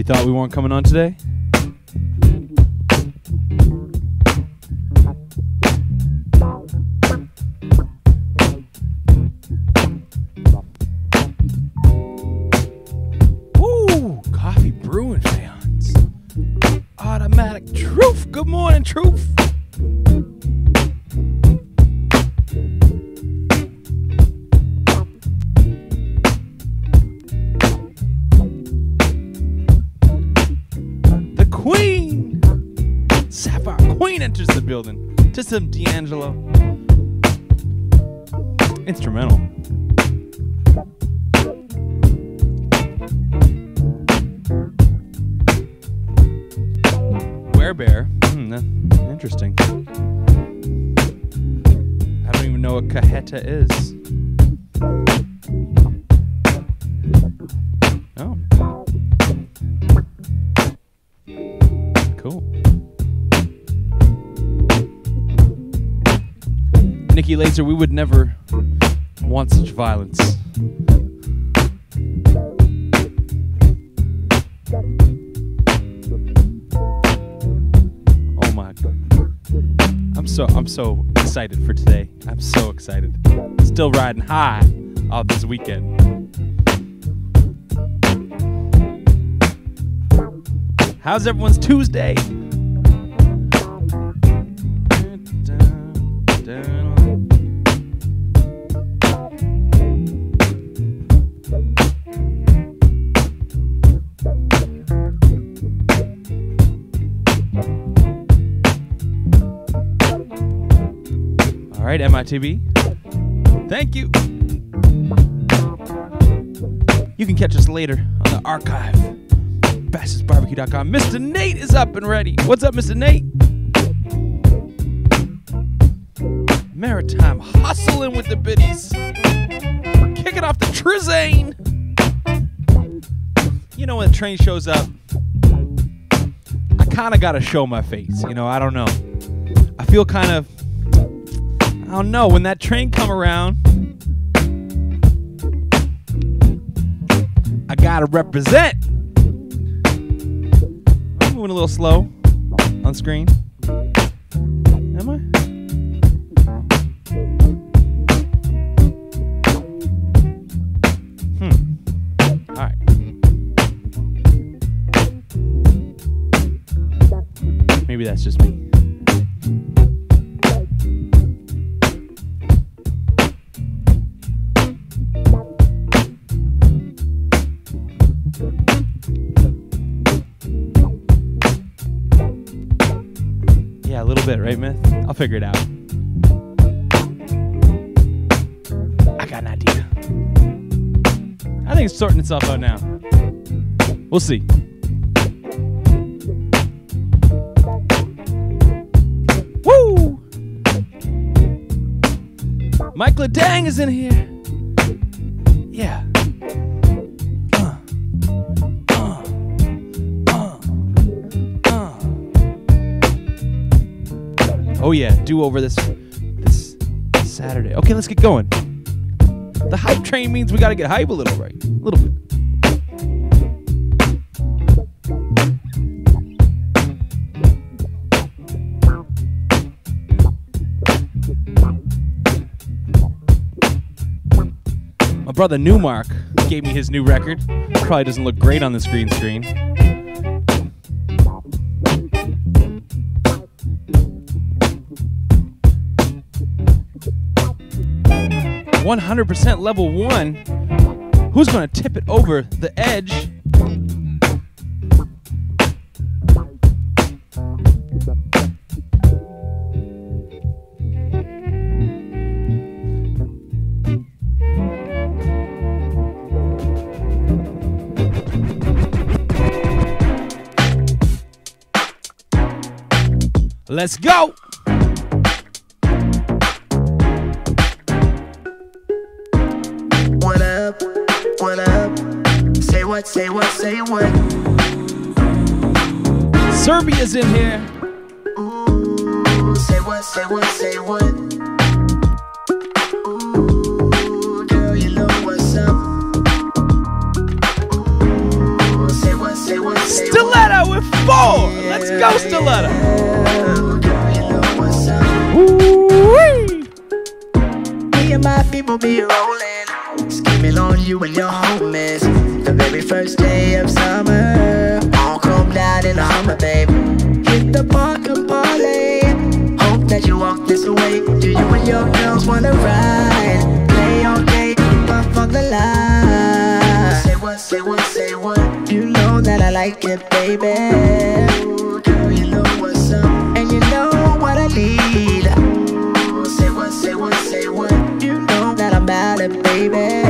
You thought we weren't coming on today? Some D'Angelo. We would never want such violence. Oh my I'm so I'm so excited for today. I'm so excited. Still riding high off this weekend. How's everyone's Tuesday? MITB. Thank you. You can catch us later on the archive. BassesBarbecue.com. Mr. Nate is up and ready. What's up, Mr. Nate? Maritime hustling with the biddies. We're kicking off the Trizane. You know, when the train shows up, I kind of got to show my face. You know, I don't know. I feel kind of, Don't know, when that train come around, I got to represent. I'm moving a little slow on screen. Am I? Hmm. All right. Maybe that's just me. Right, Myth? I'll figure it out. I got an idea. I think it's sorting itself out now. We'll see. Woo! Mike Ledang is in here. Oh yeah, do over this this Saturday. Okay, let's get going. The hype train means we gotta get hype a little, right? A little bit. My brother Newmark gave me his new record. Probably doesn't look great on the screen screen. One hundred percent level one. Who's gonna tip it over the edge? Let's go. Serbia's in here. Ooh, say what, say what, say what. Stiletto with four. Let's go, Stiletto. Yeah, girl, Me and my people be rolling, on you and your homies first day of summer. All chromed in a Hummer, babe. Hit the park and party. Hope that you walk this way. Do you and your girls wanna ride? Play all day, up on the line. Say what, say what, say what? You know that I like it, baby. Girl, you know what's up. And you know what I need. Say what, say what, say what? You know that I'm out of baby.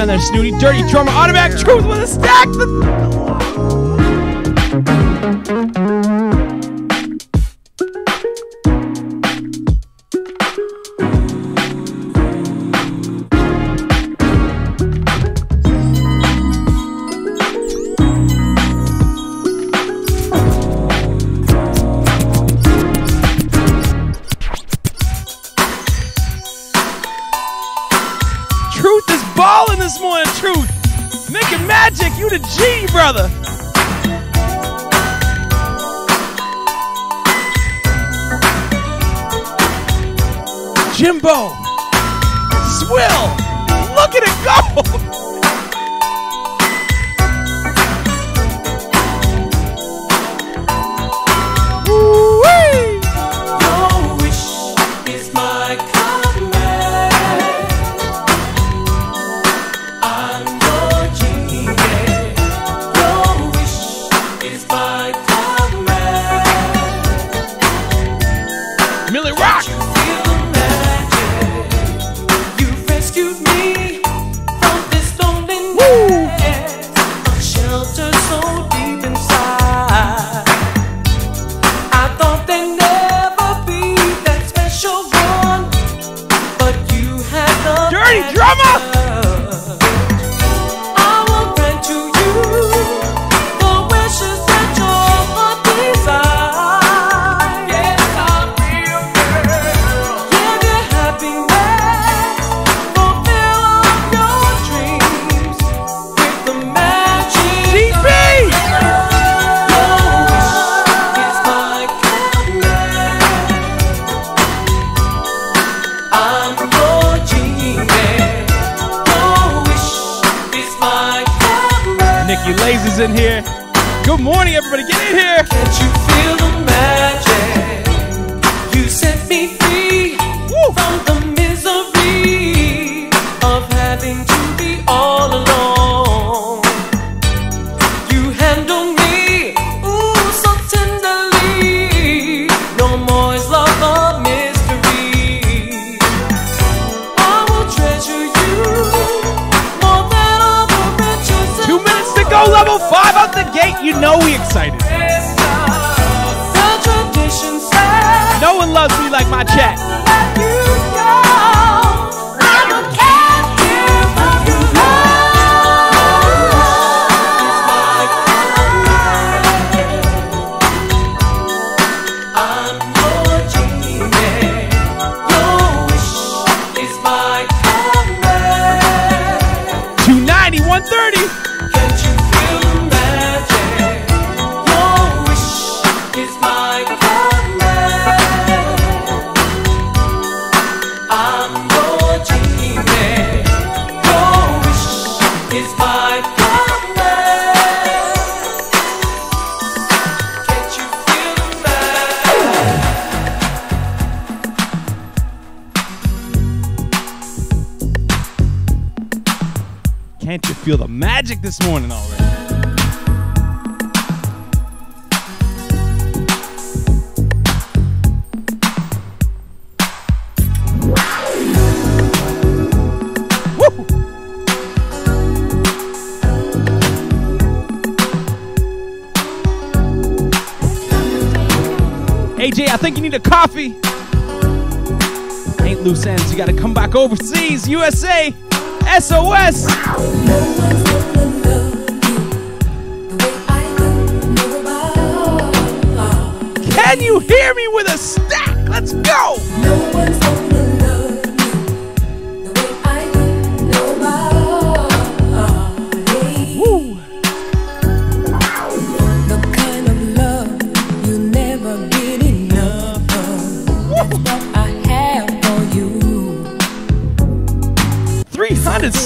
another snooty, dirty drummer. Automatic Truth with a stack.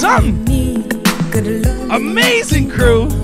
300 something. Me, good love. Amazing crew.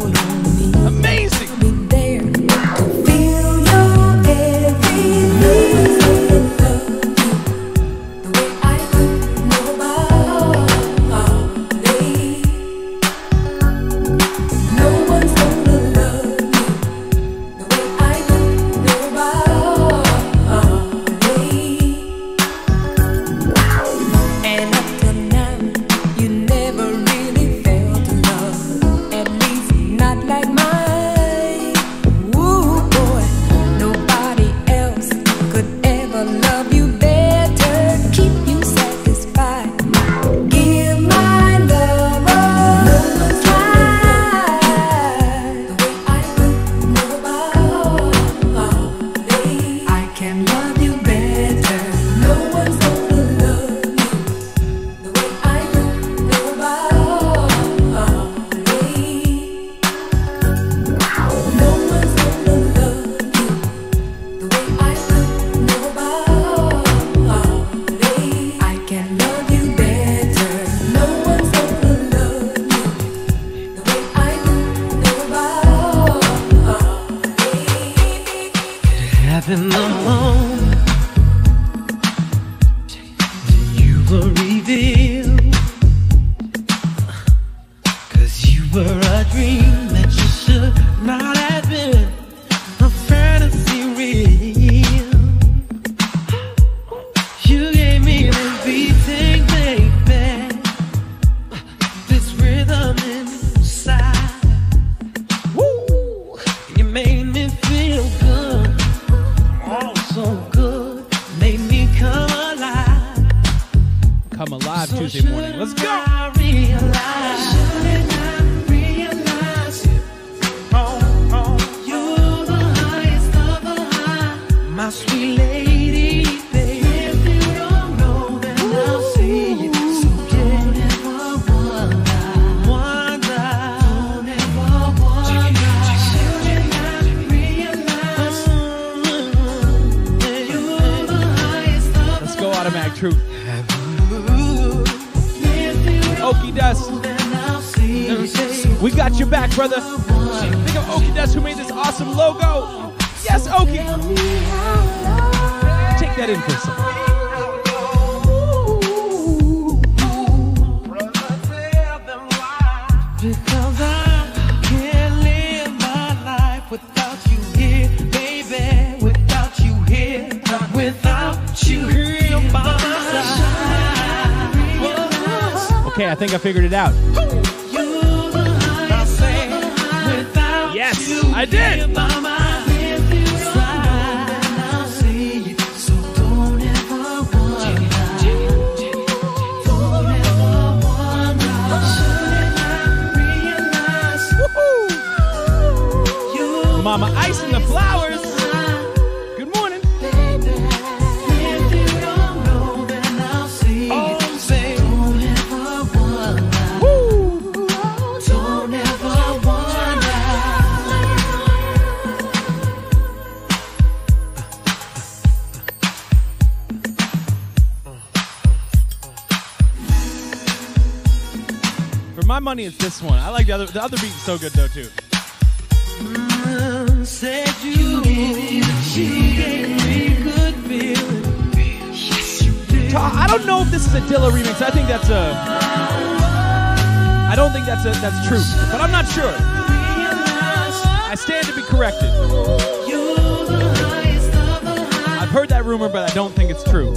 But I don't think it's true.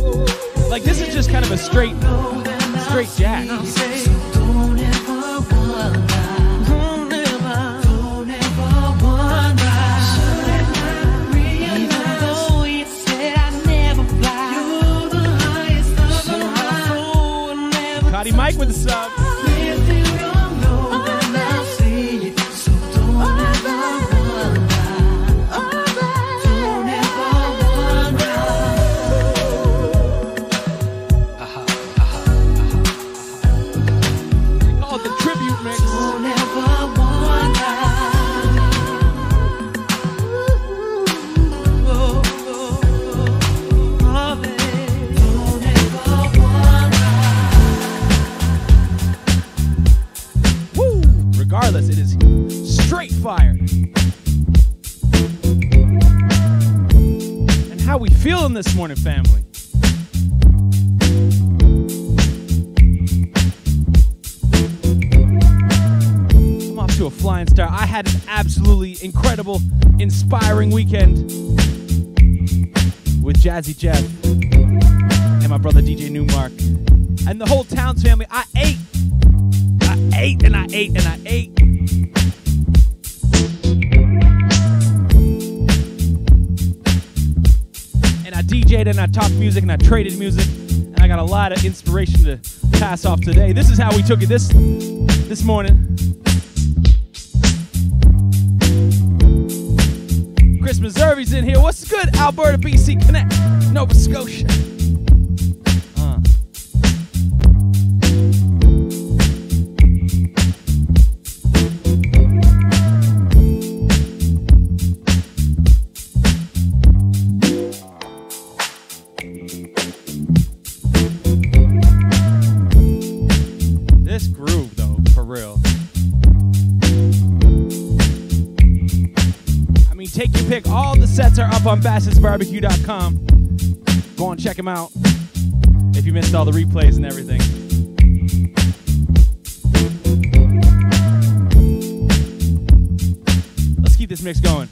Like this is just kind of a straight, straight jack. Mike with the sub. Morning, family? I'm off to a flying start. I had an absolutely incredible, inspiring weekend with Jazzy Jeff lot of inspiration to pass off today. This is how we took it this this morning. Chris Missouri's in here. What's good, Alberta, BC Connect, Nova Scotia? On Go and check them out if you missed all the replays and everything. Let's keep this mix going.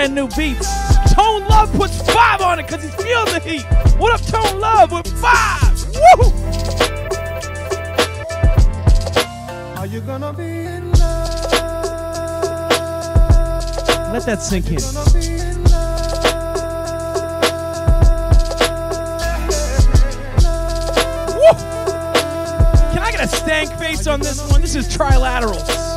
brand new beats. Tone Love puts five on it because he feels the heat. What up, Tone Love with five? Woo! Are you gonna be in love? Let that sink in. stank face on this one. This is Trilaterals.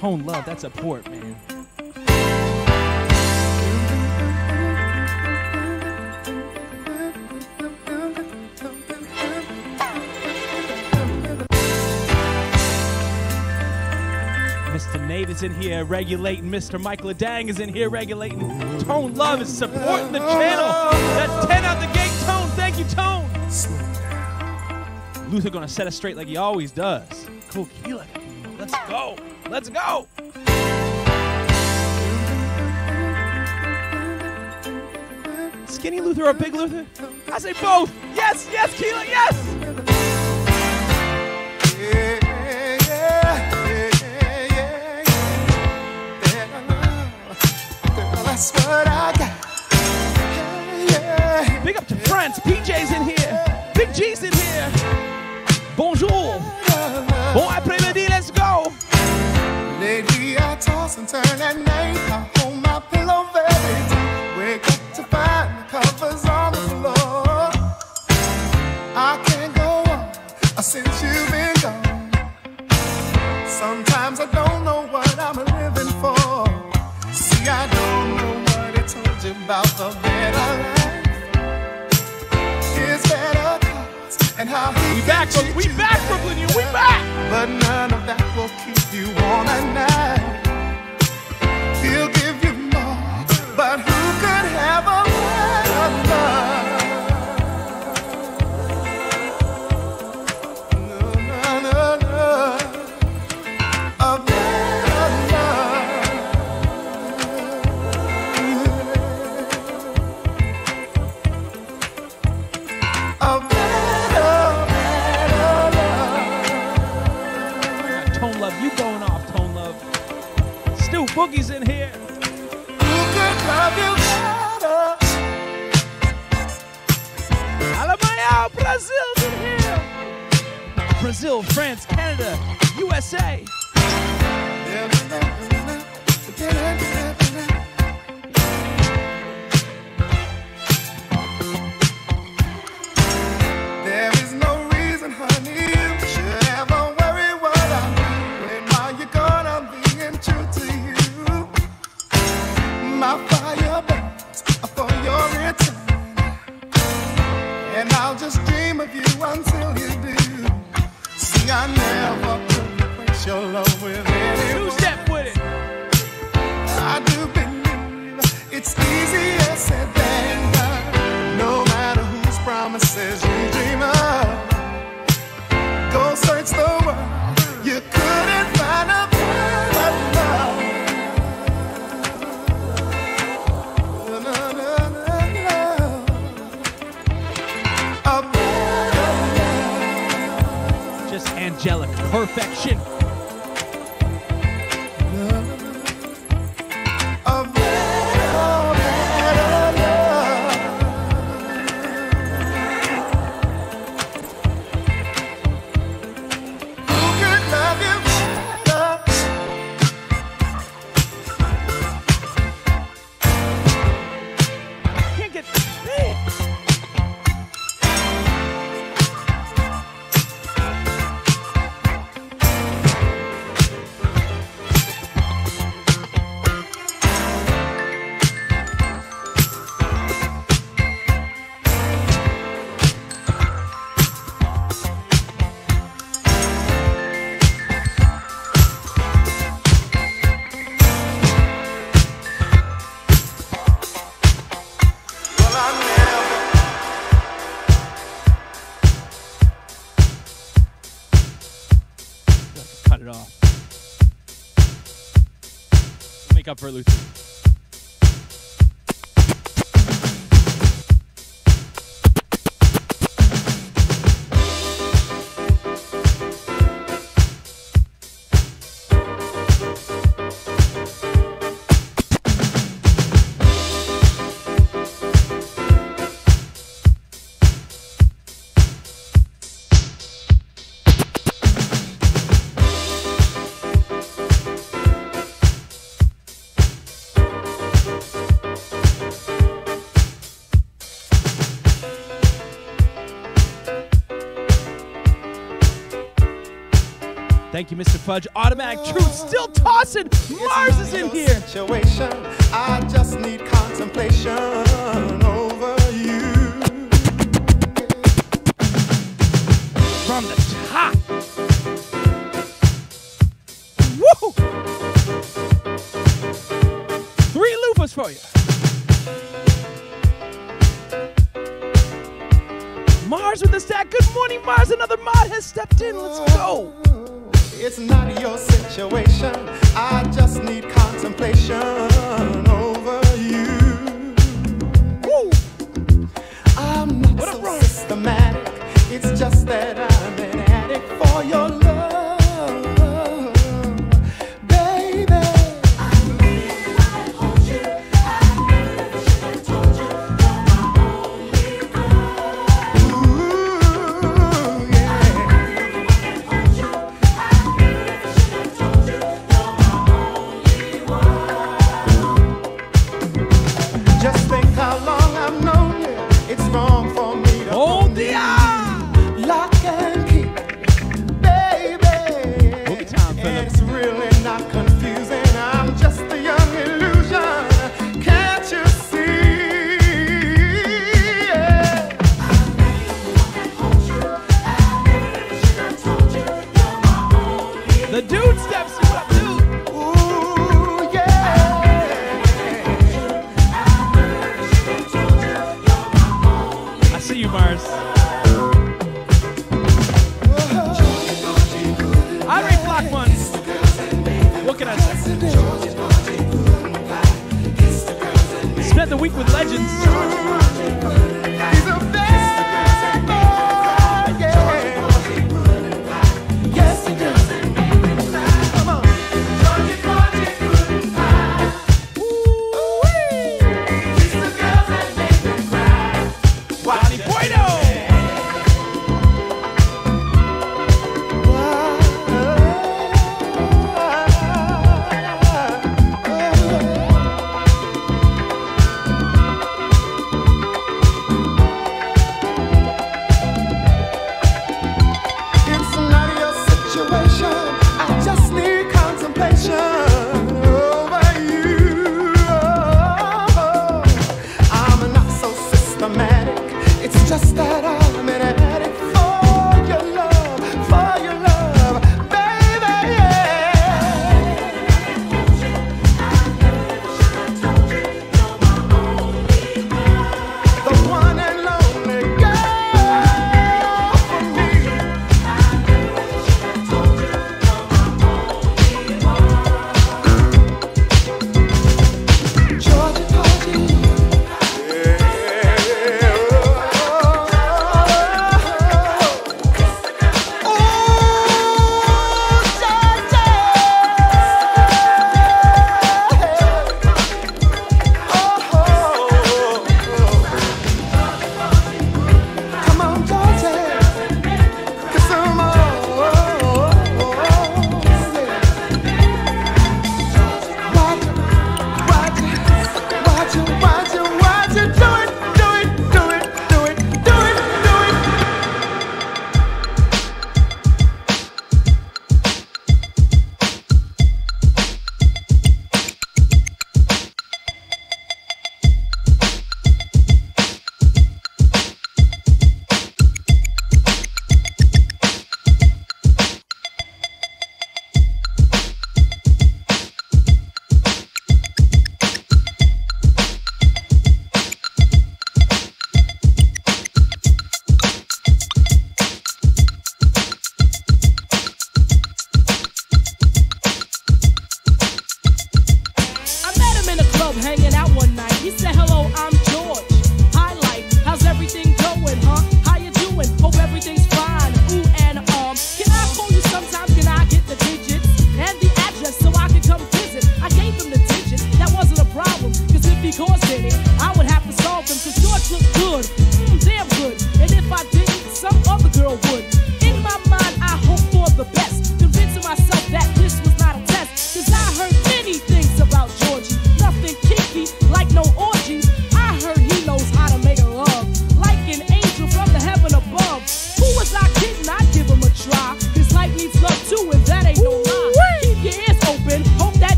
Tone Love. That's a port, man. Mr. Nate is in here regulating. Mr. Michael Dang is in here regulating. Tone Love is supporting the channel. That 10 out the gate, Tone. Thank you, Tone. Luther gonna set us straight like he always does. Luther or Big Luther? I say both. Love. You going off, Tone Love. Still Boogie's in here. Who could love you Alemanha, Brazil's in here. Brazil, France, Canada, USA. forgive you until you do. See, I never could replace your love with. up for Luther. Thank you, Mr. Fudge. Automatic Truth still tossing. Mars is in here. Situation. I just need contemplation over you. From the top. Woo! Three loopers for you. Mars with the stack. Good morning, Mars. Another mod has stepped in. Let's go. It's not your situation. I just need contemplation.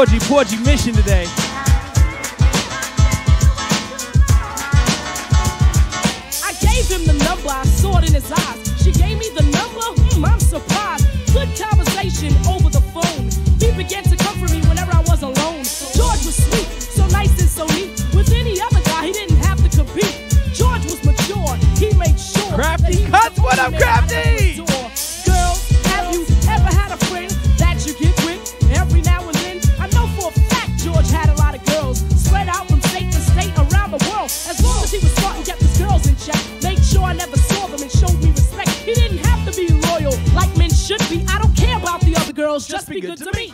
pode, pode good, good to me. me.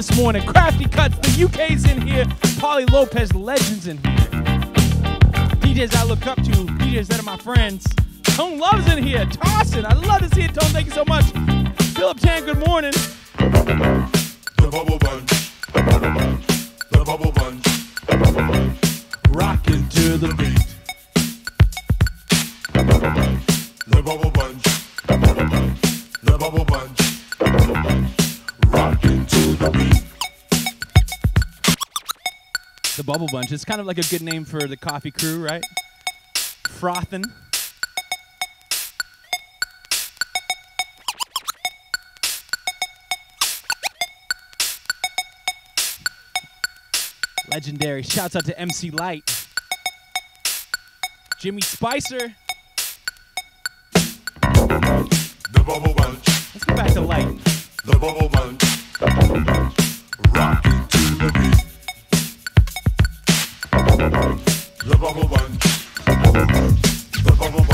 this morning. Krafty Kuts, the UK's in here. Polly Lopez, legends in here. DJs I look up to, DJs that are my friends. Tone Love's in here. Tossin, I love to see it. Tone, thank you so much. bunch. It's kind of like a good name for the coffee crew, right? Frothin'. Legendary. Shouts out to MC Lyte. Jimmy Spicer. The Bubble Bunch. Let's go back to Lyte. The Bubble Bunch. Rock to the beat. bubble one, The bubble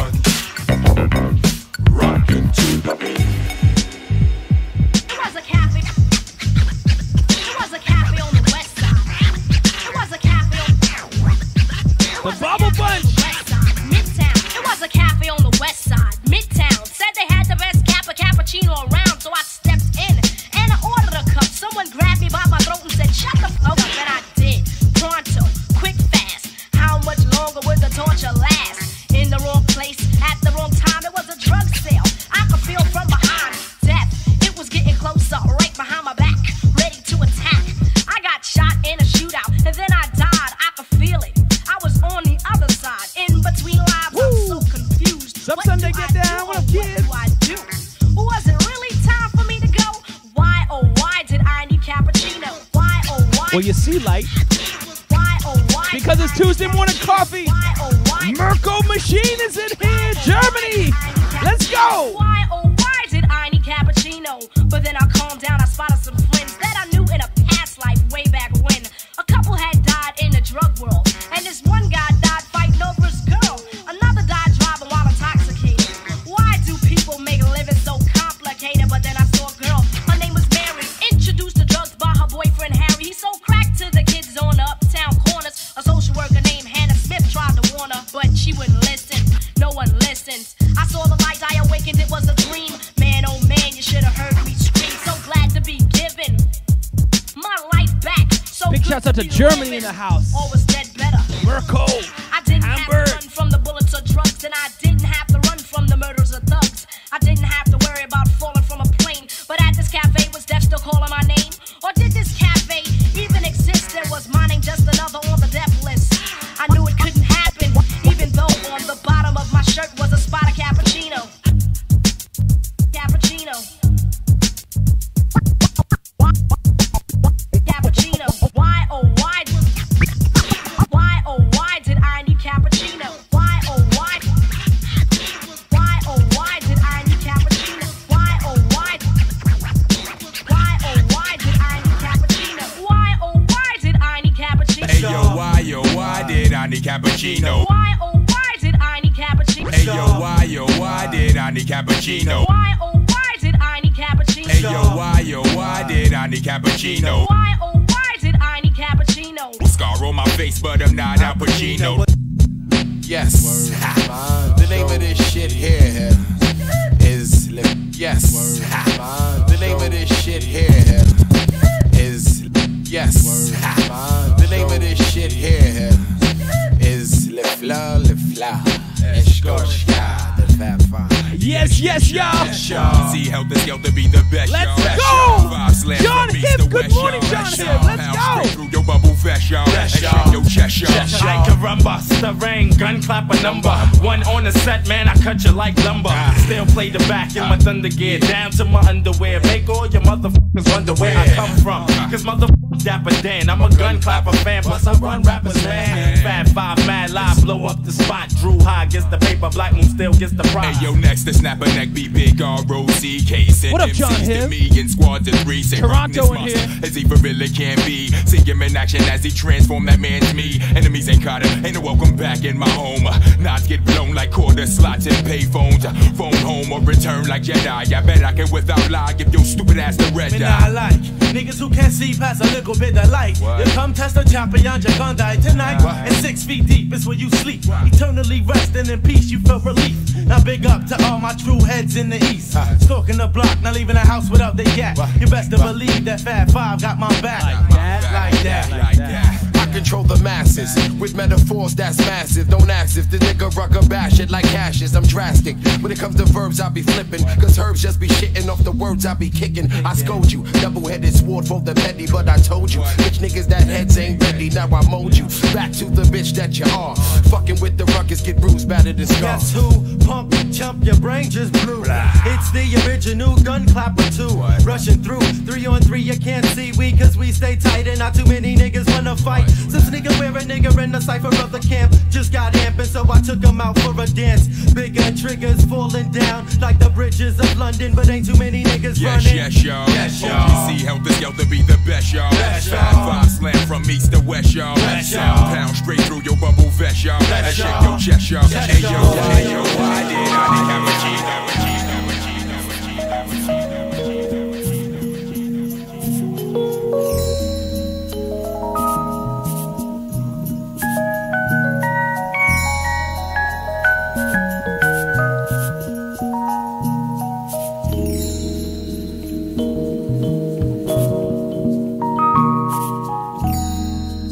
Gets the prize. Hey yo, next to snap a neck, be big R-O-C-K. Send What up, John Hibb? me in squad to three. Say Toronto in here. As he for really can be. See him in action as he transform that man's me. Enemies ain't caught him, ain't no welcome back in my home. Knots get blown like quarter slots and pay phones. Phone home or return like Jedi. I bet I can without lie give your stupid ass the red eye. like niggas who can't see past a little bit of light. What? You come test a champion, you're gonna die tonight. And six feet deep is where you sleep. Eternally resting in peace, you feel relief. Now big up to all my true heads in the east. Stalking the block, not leaving the house without the yak. You best to believe that Fat Five got my back. Like that, like that, Like that. I control the masses with metaphors that's massive. Don't ask if the nigga rucker bash it like ashes. I'm drastic. When it comes to verbs, I be flipping. Cause herbs just be shitting off the words I be kicking. I scold you. Double headed sword for the petty, but I told you. Bitch niggas that heads ain't ready. Now I mold you. Back to the bitch that you are. Fucking with the ruckus, get bruised, battered and scarred. Guess who? Pump, chump, your brain just blew. It's the original gun clapper too. Rushing through, three on three, you can't see we cause we stay tight and not too many niggas wanna fight. Since nigga wear a nigga in the cipher of the camp, just got amping, so I took him out for a dance. Bigger triggers falling down like the bridges of London, but ain't too many niggas Yes, running. yes, y'all. Yes, y'all. OPC help this yo to be the best, y'all. Best, y'all. five slam from east to west, y'all. Best, y'all. pound straight through your bubble vest, y'all. Best, And shake y'all. chest, y'all. Hey yo, hey yo, why did I need cappuccino?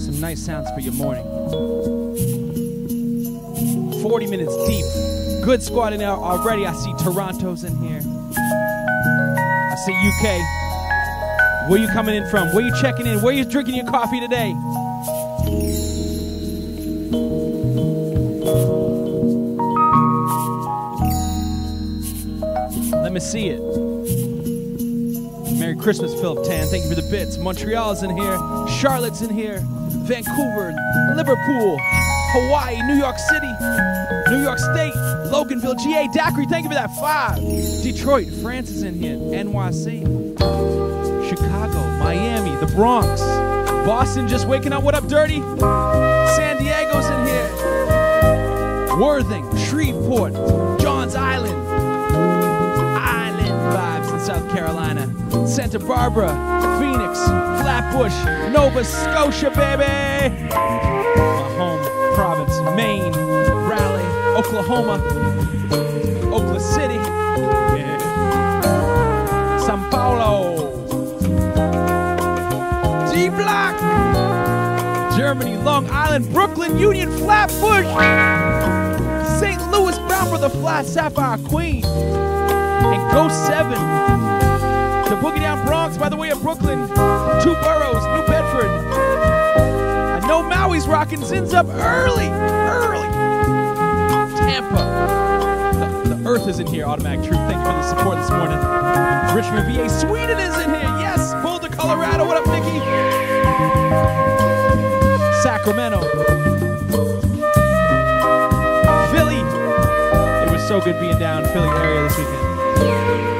Some nice sounds for your morning. 40 minutes deep. Good squad in there already. I see Toronto's in here. I see UK. Where you coming in from? Where you checking in? Where you drinking your coffee today? Let me see it. Merry Christmas, Philip Tan. Thank you for the bits. Montreal's in here. Charlotte's in here. Vancouver, Liverpool, Hawaii, New York City, New York State, Loganville, GA, Daiquiri. Thank you for that five. Detroit, France is in here. NYC, Chicago, Miami, the Bronx, Boston. Just waking up. What up, Dirty? San Diego's in here. Worthing, Shreveport, Johns Island. Island vibes in South Carolina. Santa Barbara, Phoenix, Flatbush, Nova Scotia, baby. My home province, Maine, Oklahoma, Oklahoma City, yeah. Paulo, G Block, Germany, Long Island, Brooklyn, Union, Flatbush, St. Louis, bound for the Flat Sapphire Queen and Go 7. The Boogie Down Bronx by the way of Brooklyn. Two boroughs, New Bedford. I know Maui's rocking Zins up early, early. Tampa. The, Earth is in here, Automatic Truth. Thank you for the support this morning. Richmond, VA. Sweden is in here. Yes. Boulder, Colorado. What up, Nikki? Sacramento. Philly. It was so good being down Philly area this weekend.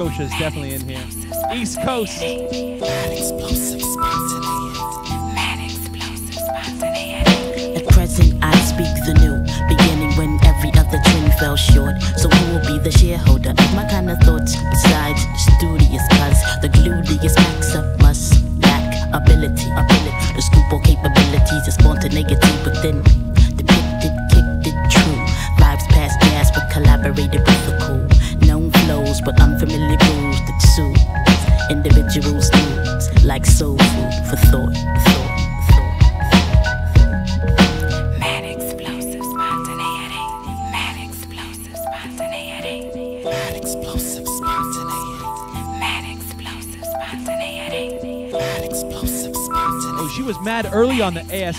Scotia is definitely in here. East Coast.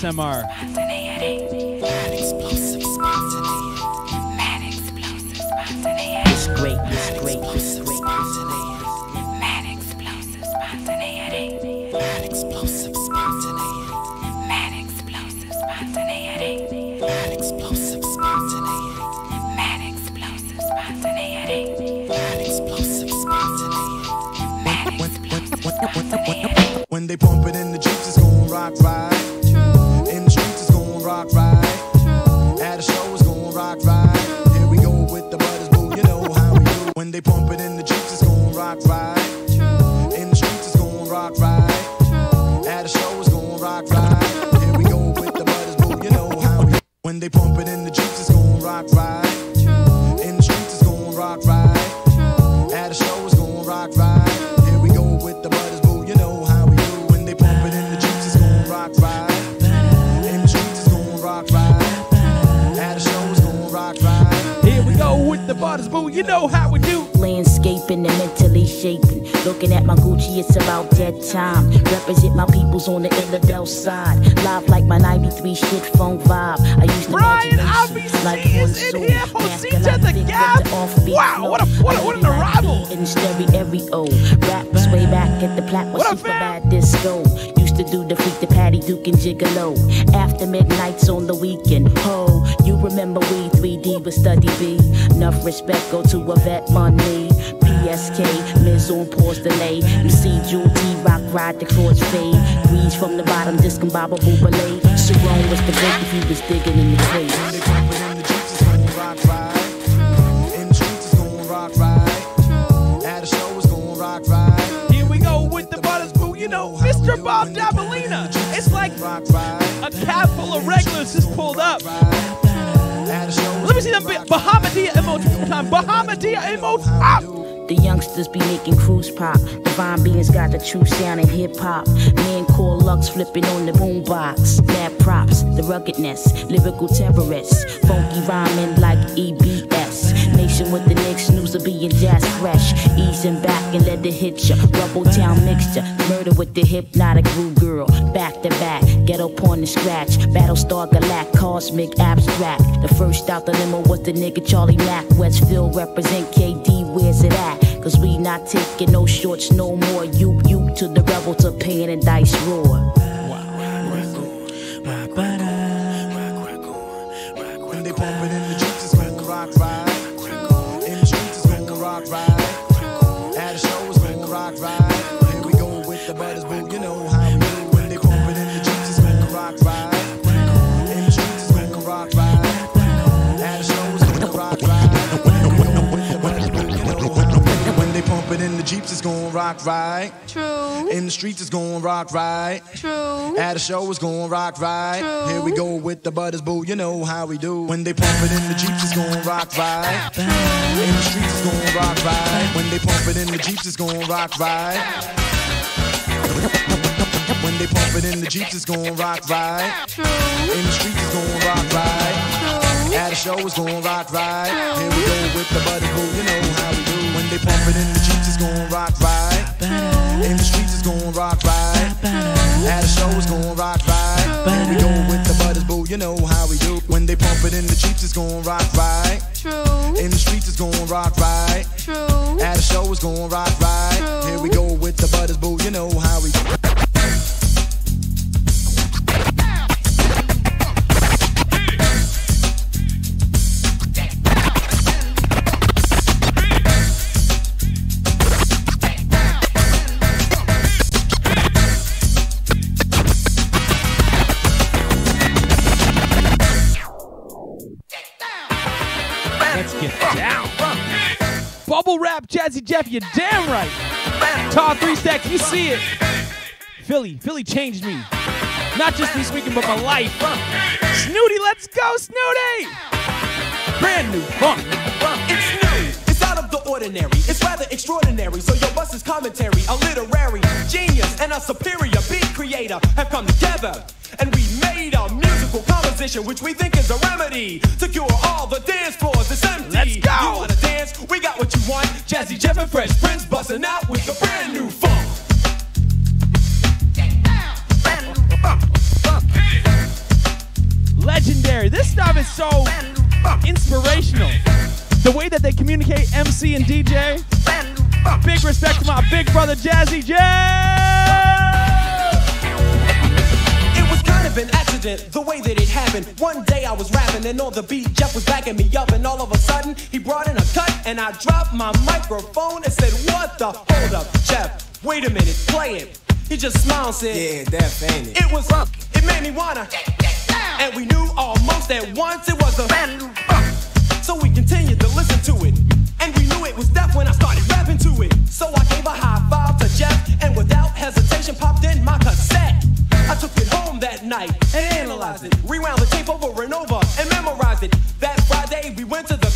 ASMR. rock, rock. you know how we do. Landscaping and mentally shaping. Looking at my Gucci, it's about dead time. Represent my peoples on the Illidale side. Live like my 93 shit phone vibe. I used to Brian IBC like one in soul. here. Hosea the Gap. Wow, what a what, a, what an arrival. And stereo, every O. Raps way back at the plat was super bad disco to do defeat the Patty Duke and Gigolo. After midnights on the weekend, ho, you remember we 3D with Study B. Enough respect go to a vet money. PSK, Miz on pause delay. You see Jewel T Rock ride the cross fade. Breeze from the bottom, discombobble ballet. Sharon was the break if he was digging in the grave. Mr. Bob Dabalina. It's like a cab full of regulars just pulled up. Let me see them Bahamadia emojis one time. Bahamadia emojis. The youngsters be making cruise pop. Divine beings got the true sound in hip hop. Man called Lux flipping on the boombox. Bad props, the ruggedness, lyrical terrorists. Funky rhyming like EB Catching with the next of being jazz fresh. Easing back and let it hit ya. Rubble town mixture. Murder with the hypnotic groove girl. Back to back. Ghetto porn and scratch. Battlestar Galact. Cosmic abstract. The first out the limo was the nigga Charlie Mack. Westfield represent KD. Where's it at? Cause we not taking no shorts no more. You, you to the rebel to pain and dice roar. In the Jeeps, it's going rock right. True. In the streets, it's going rock right. True. At a show, it's going rock right. True. Here we go with the butters, boo, you know how we do. When they pump it in the Jeeps, it's going rock right. True. In the streets, it's going rock right. When they pump it in the Jeeps, it's going rock right. When they pump it in the Jeeps, it's going rock right. True. In the streets, it's going rock right. True. At a show, it's going rock right. True. Here we go with the butters, boo, you know how we they pump it in the Jeeps, it's gon' rock right. In the streets, it's gon' rock right. At a show, it's gon' rock right. Here we go with the butters, boo. You know how we do. When they pump it in the Jeeps, it's gon' rock right. True. In the streets, it's gon' rock right. True. At a show, it's gon' rock right. Here we go with the butters, boo. You know how we do. Bubble rap, Jazzy Jeff, you're damn right. Top three stacks, you see it. Philly, Philly changed me. Not just this weekend, but my life. Snooty, let's go, Snooty! Brand new funk. Ordinary. It's rather extraordinary. So your bus is commentary. A literary genius and a superior beat creator have come together. And we made a musical composition which we think is a remedy to cure all the dance floors that's empty. Let's go. You wanna dance? We got what you want. Jazzy Jeff and Fresh Prince busting out with the brand new funk. Legendary. This stuff is so inspirational. The way that they communicate MC and DJ. Big respect to my big brother Jazzy Jeff. It was kind of an accident, the way that it happened. One day I was rapping and on the beat, Jeff was backing me up, and all of a sudden he brought in a cut, and I dropped my microphone and said, "What the? Hold up, Jeff! Wait a minute, play it." He just smiled and said, "Yeah, that's ain't it." It was, it made me wanna, and we knew almost at once it was a brand new funk. So we continued to listen to it, and we knew it was deaf when I started rapping to it. So I gave a high five to Jeff, and without hesitation popped in my cassette. I took it home that night and analyzed it, rewound the tape over and over and memorized it. That Friday we went to the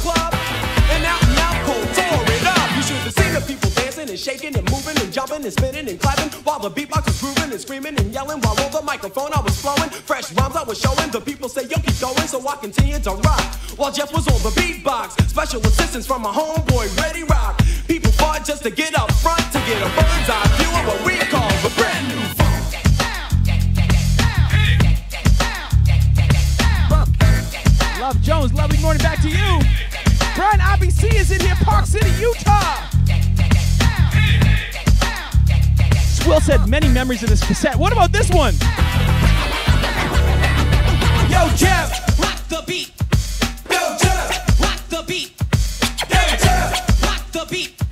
and shaking and moving and jumping and spinning and clapping while the beatbox was grooving and screaming and yelling while over the microphone I was flowing. Fresh rhymes I was showing. The people say yo keep going, so I continued to rock while Jeff was on the beatbox. Special assistance from my homeboy Ready Rock. People fought just to get up front to get a bird's eye view of what we call the brand new funk. Love Jones, lovely morning back to you. Brian IBC is in here, Park City, Utah. Swill said many memories of this cassette. What about this one? Yo, Jeff, rock the beat. Yo, Jeff, rock the beat. Yo, Jeff, rock the beat.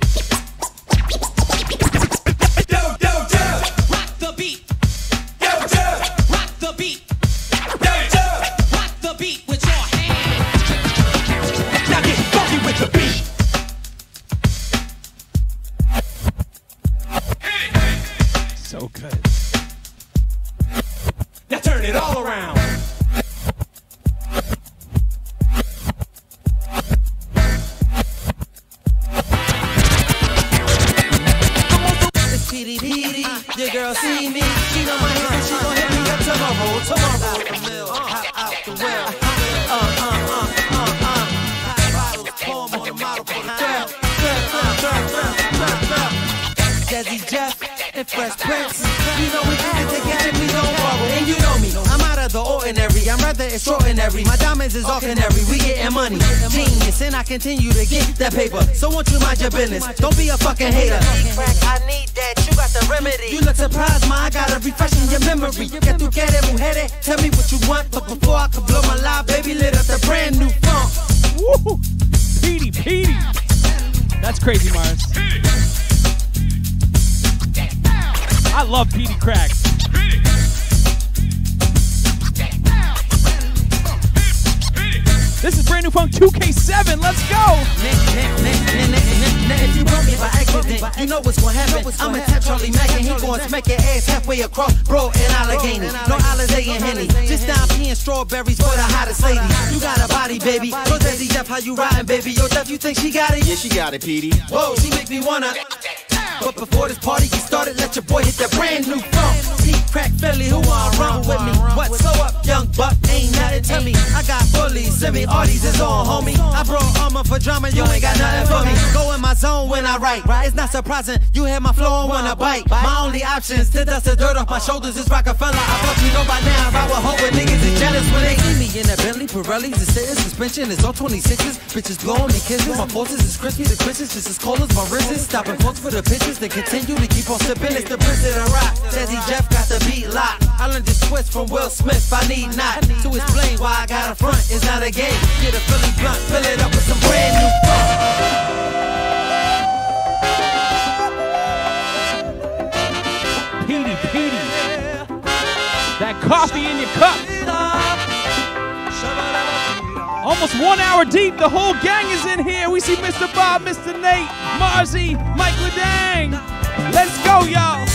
It all around. Your girl see me. She know my hit and she gon' hit me up tomorrow. Tomorrow. Out the mill. Hot out the well. Uh, uh, uh, uh, uh. Hot bottles, 'em on the model for the thrill. Jazzy Jeff and Fresh Prince. You know we take it we don't borrow. Ordinary. I'm rather extraordinary. My diamonds is all canary. We getting money. Genius, and I continue to get that paper. So won't you mind your business? Don't be a fucking hater. Crack, I need that. You got the remedy. You look surprised, ma. I gotta refresh in your memory. Que tu quieres, mujeres? Tell me what you want, but before I can blow my live, baby, lit up the brand new funk. Woo! Petey, Petey. That's crazy, Mars. I love Peedi Crakk. This is brand new Funk 2K7. Let's go. Now if you bump me by accident, you know what's gonna happen. I'ma tap Charlie Mack and he gonna smack your ass halfway across, bro, and Allegheny. No Alizé and Henny. Just down peeing strawberries for the hottest lady. You got a body, baby. Yo, Jazzy Jeff, how you riding, baby? Yo, Jeff, you think she got it? Yeah, she got it, Petey. Whoa, she make me wanna. But before this party gets started, let your boy hit that brand new funk. Deep crack Philly, who wanna run with me? What? So up, young buck, ain't nothing to me. I got bullies, semi arties is on, homie. I brought armor for drama, you ain't got nothing for me. Go in my zone when I write. It's not surprising, you hear my flow and wanna bite. My only options to dust the dirt off my shoulders is Rockefeller. I thought you know by now, I would hope niggas is jealous when they see me in a Bentley, Pirellis, the sitting suspension is all 26s. Bitches blowing me kisses, my forces is crispy, the Christmas just as cold as my wrist is. Stopping folks for the then continue to keep on sipping. It's the Prince of Rock. Jazzy Jeff got the beat locked. I learned this twist from Will Smith. I need not to explain why I got a front. It's not a game. Get a Philly blunt, fill it up with some brand new funk. Petey, Petey. That coffee in your cup. Almost one hour deep. The whole gang is in here. We see Mr. Bob, Mr. Nate, Marzi, Mike Ledang. Let's go, y'all.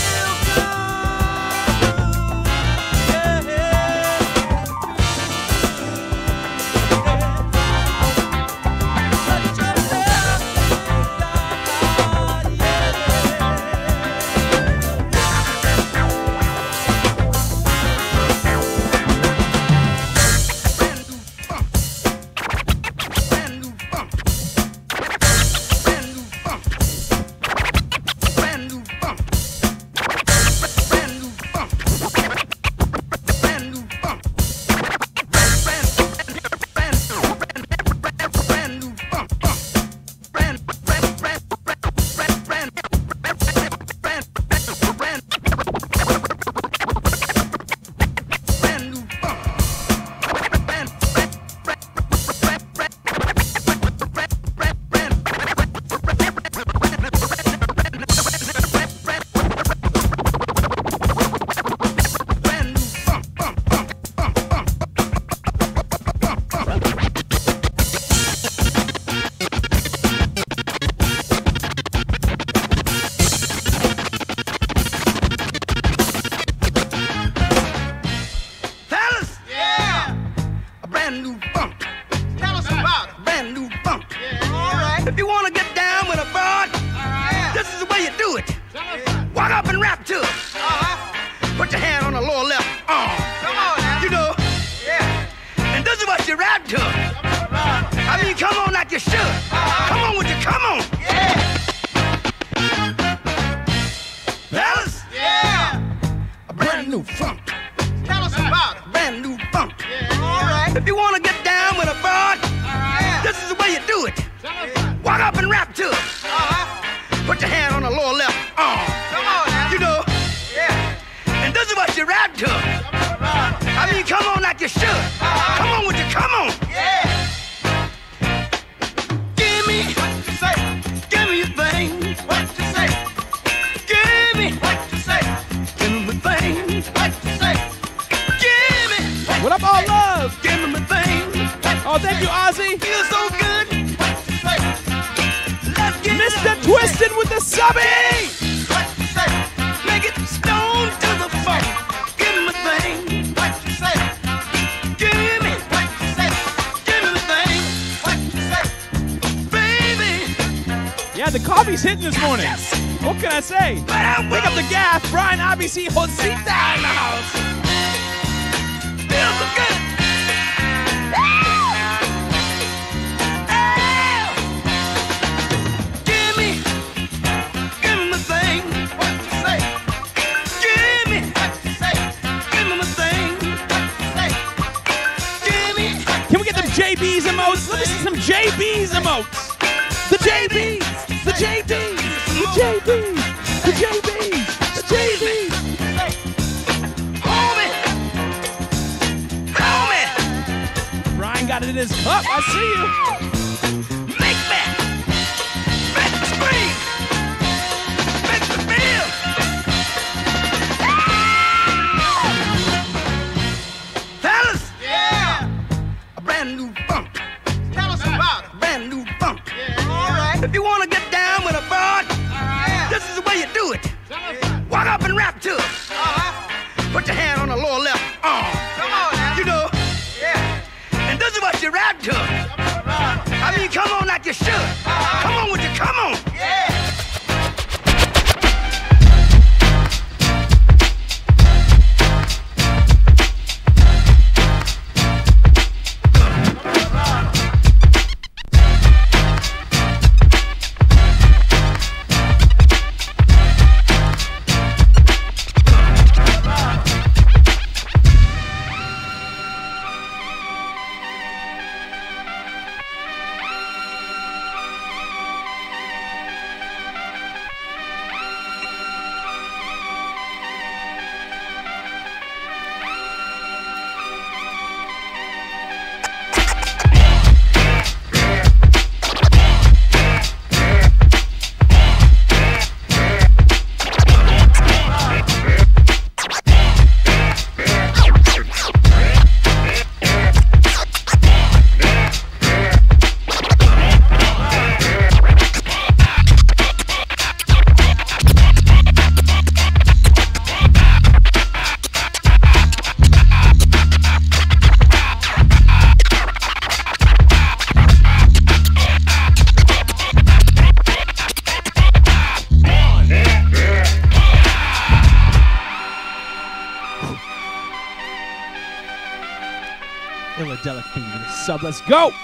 Let's go.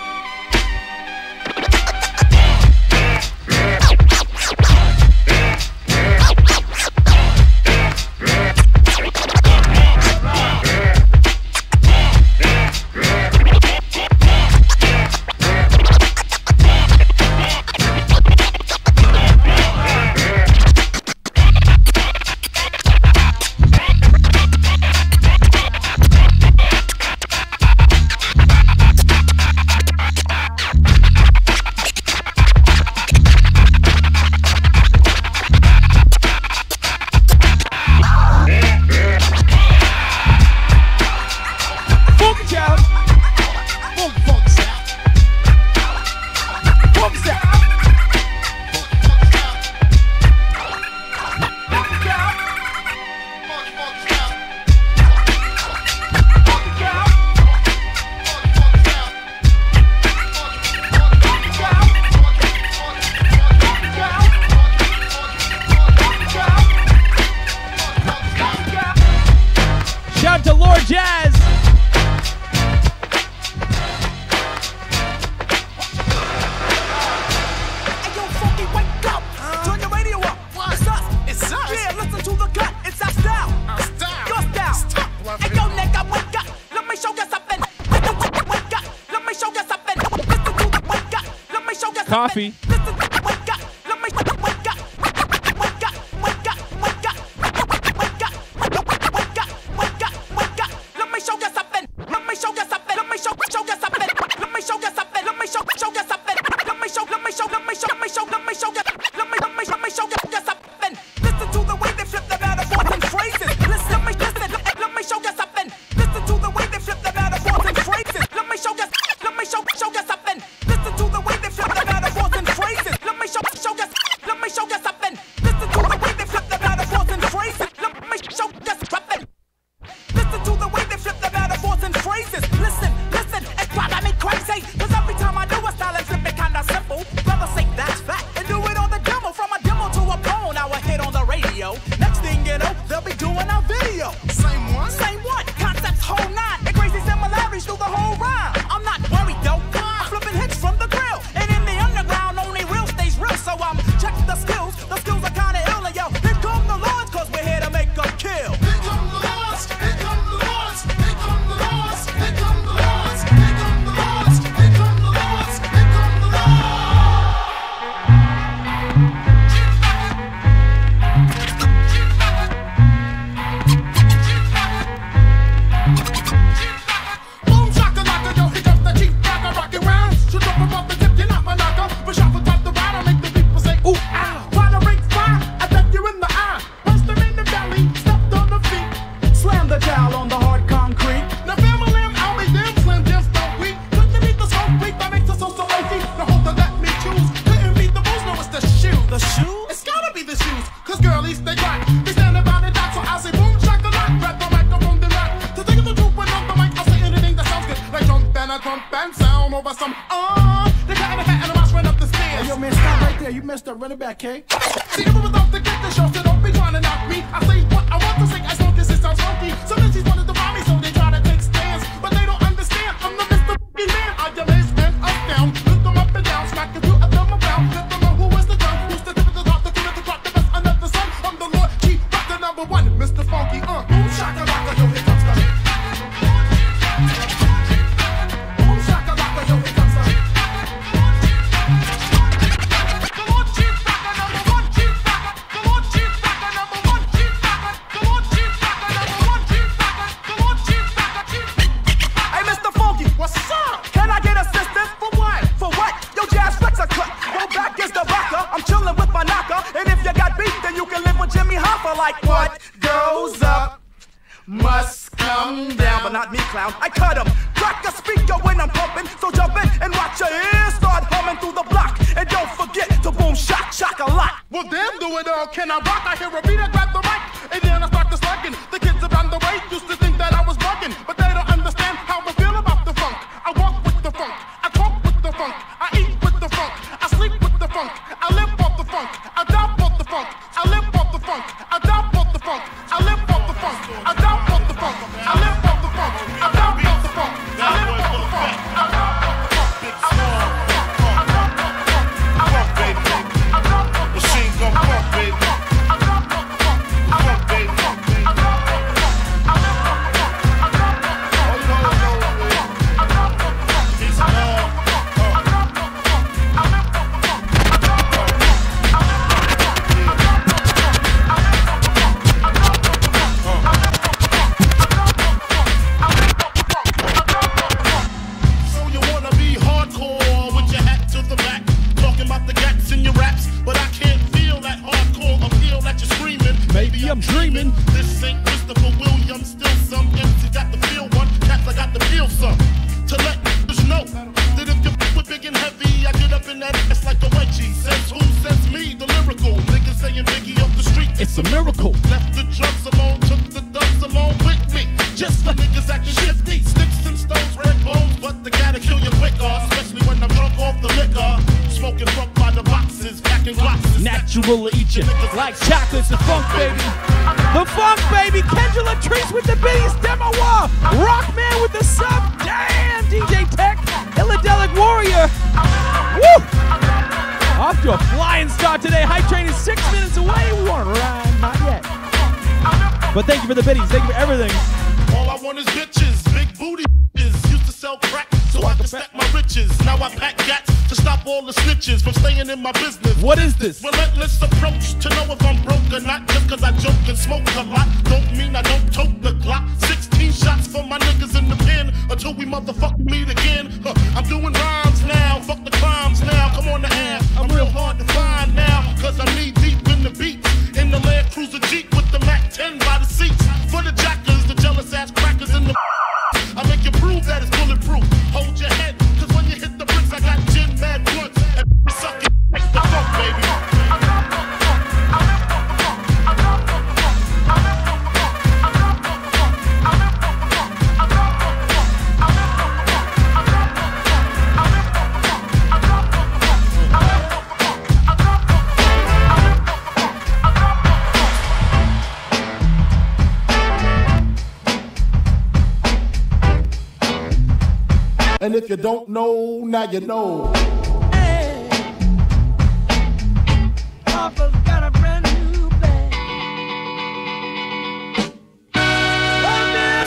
pump and sound over some uh They got in the hat and the I went up the stairs. Hey, yo, man, stop right there. You messed up. Run it back, okay? See, the room was off to get the show, so don't be trying to knock me. I say what I want to say. I smoke this, it sounds funky. Some bitches want to you know.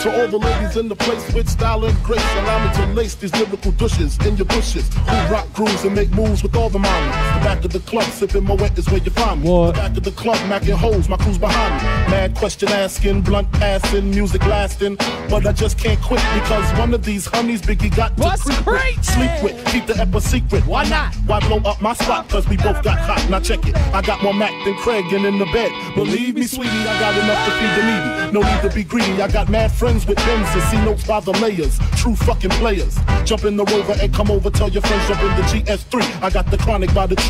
To all the ladies in the place with style and grace, allow me to lace these lyrical douches in your bushes who rock grooves and make moves with all the mamas. Back of the club, sipping Moet is where you find me. What? Back of the club, macking holes, my crew's behind me. Mad question asking, blunt passing, music lasting. But I just can't quit because one of these honeys Biggie got to creep with, sleep with, keep the ep secret. Why not? Why blow up my spot? Cause we both got hot. Now check it. I got more Mac than Craig and in the bed. Believe me, sweetie, I got enough to feed the needy. No need to be greedy. I got mad friends with Benz and see notes by the layers. True fucking players. Jump in the rover and come over, tell your friends, jump in the GS3. I got the chronic by the tree.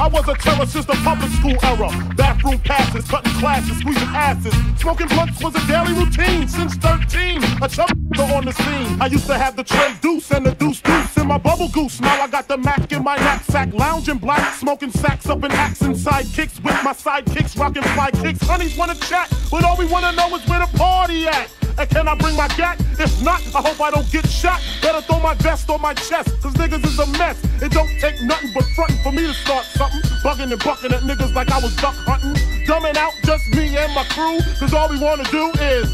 I was a terror since the public school era. Bathroom passes, cutting classes, squeezing asses. Smoking blunts was a daily routine since 13. A chump on the scene. I used to have the tray deuce and the deuce deuce in my bubble goose. Now I got the Mac in my knapsack, lounging black, smoking sacks up in hacks and sidekicks with my sidekicks, rocking fly kicks. Honeys wanna chat, but all we wanna know is where the party at. And can I bring my gat? If not, I hope I don't get shot. Better throw my vest on my chest, cause niggas is a mess. It don't take nothing but frontin' for me to start something. Bugging and bucking at niggas like I was duck hunting. Dumbing out just me and my crew, cause all we wanna do is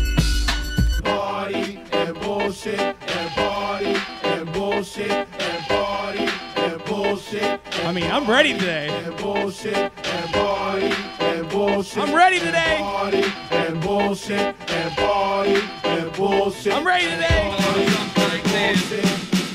party and bullshit and party and bullshit and party and bullshit. I mean, I'm ready today. And bullshit and party and bullshit. I'm ready today. Party and bullshit and party and bullshit. I'm ready today.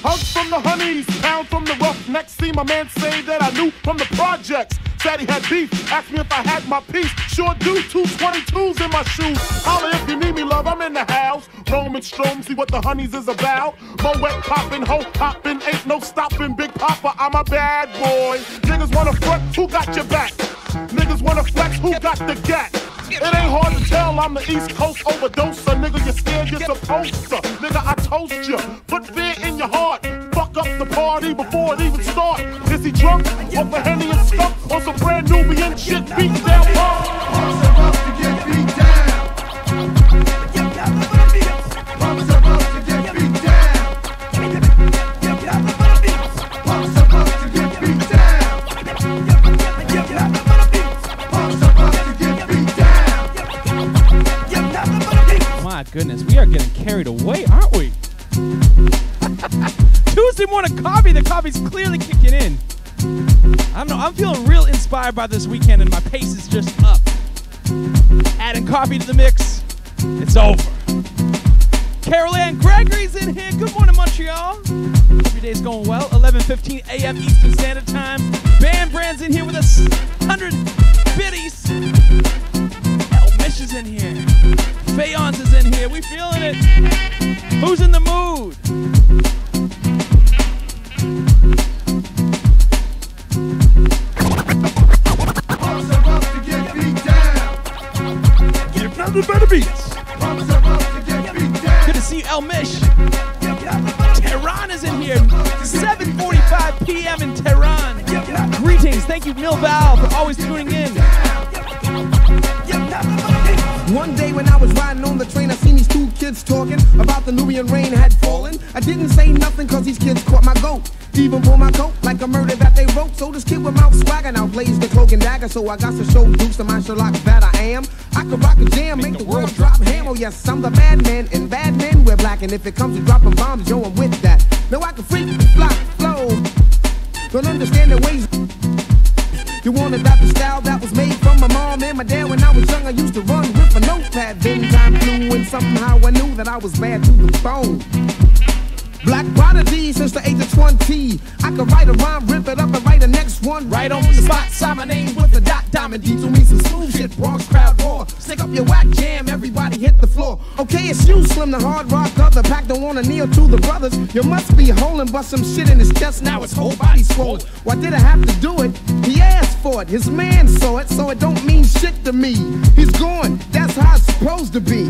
Hugs from the honeys, pound from the rough next. See my man say that I knew from the projects. Said he had beef, asked me if I had my piece. Sure do, two 22s in my shoes. Holla if you need me, love, I'm in the house. Roman Strom, see what the honeys is about. Moet poppin', ho poppin', ain't no stopping. Big Papa, I'm a bad boy. Niggas wanna front, who got your back? Niggas wanna flex, who got the gat? It ain't hard to tell I'm the East Coast overdoser. Nigga, you scared you're supposed to. Nigga, I toast you. Put fear in your heart. Fuck up the party before it even start. Is he drunk? A Henny and stuff? Or some brand Nubian shit beat down punk? to get beat down. My goodness, we are getting carried away, aren't we? Tuesday morning coffee. The coffee's clearly kicking in. I don't know. I'm feeling real inspired by this weekend, and my pace is just up. Adding coffee to the mix. It's over. Carol Ann Gregory's in here. Good morning, Montreal. Your day's going well. 11:15 a.m. Eastern Standard Time. Band Brand's in here with us. 100 biddies. El Mish is in here. Fayons is in here. We feeling it. Who's in the mood? Give nothing better beats. Good to see you, El Mish. Tehran is in here. 7:45 p.m. in Tehran. Greetings. Thank you, Mil Val, for always tuning in. One day when I was riding on the train, I seen these two kids talking about the Nubian rain had fallen. I didn't say nothing cause these kids caught my goat. Even pull my coat like a murder that they wrote. So this kid with mouth swagger now plays the cloak and dagger. So I got to show Dukes to my Sherlock that I am. I can rock a jam, make the world drop ham. Oh yes, I'm the bad man, and bad men wear black. And if it comes to dropping bombs, yo, I'm with that. No, I can freak, fly, flow. Don't understand the ways. You wanna adopt the style that was made from my mom and my dad when I was young. I used to run with a notepad. Then time flew and somehow I knew that I was bad to the bone. Black prodigy since the age of 20. I could write a rhyme, rip it up, and write the next one. Right on the spot, sign my name with the dot diamond D. To me, some smooth shit, Bronx crowd roar. Stick up your whack jam, everybody hit the floor. Okay, it's you, Slim, the hard rock other. Pack don't wanna kneel to the brothers. You must be holding, but some shit in his chest. Now his whole body swollen. Why did I have to do it? He asked for it, his man saw it, so it don't mean shit to me. He's gone, that's how it's supposed to be.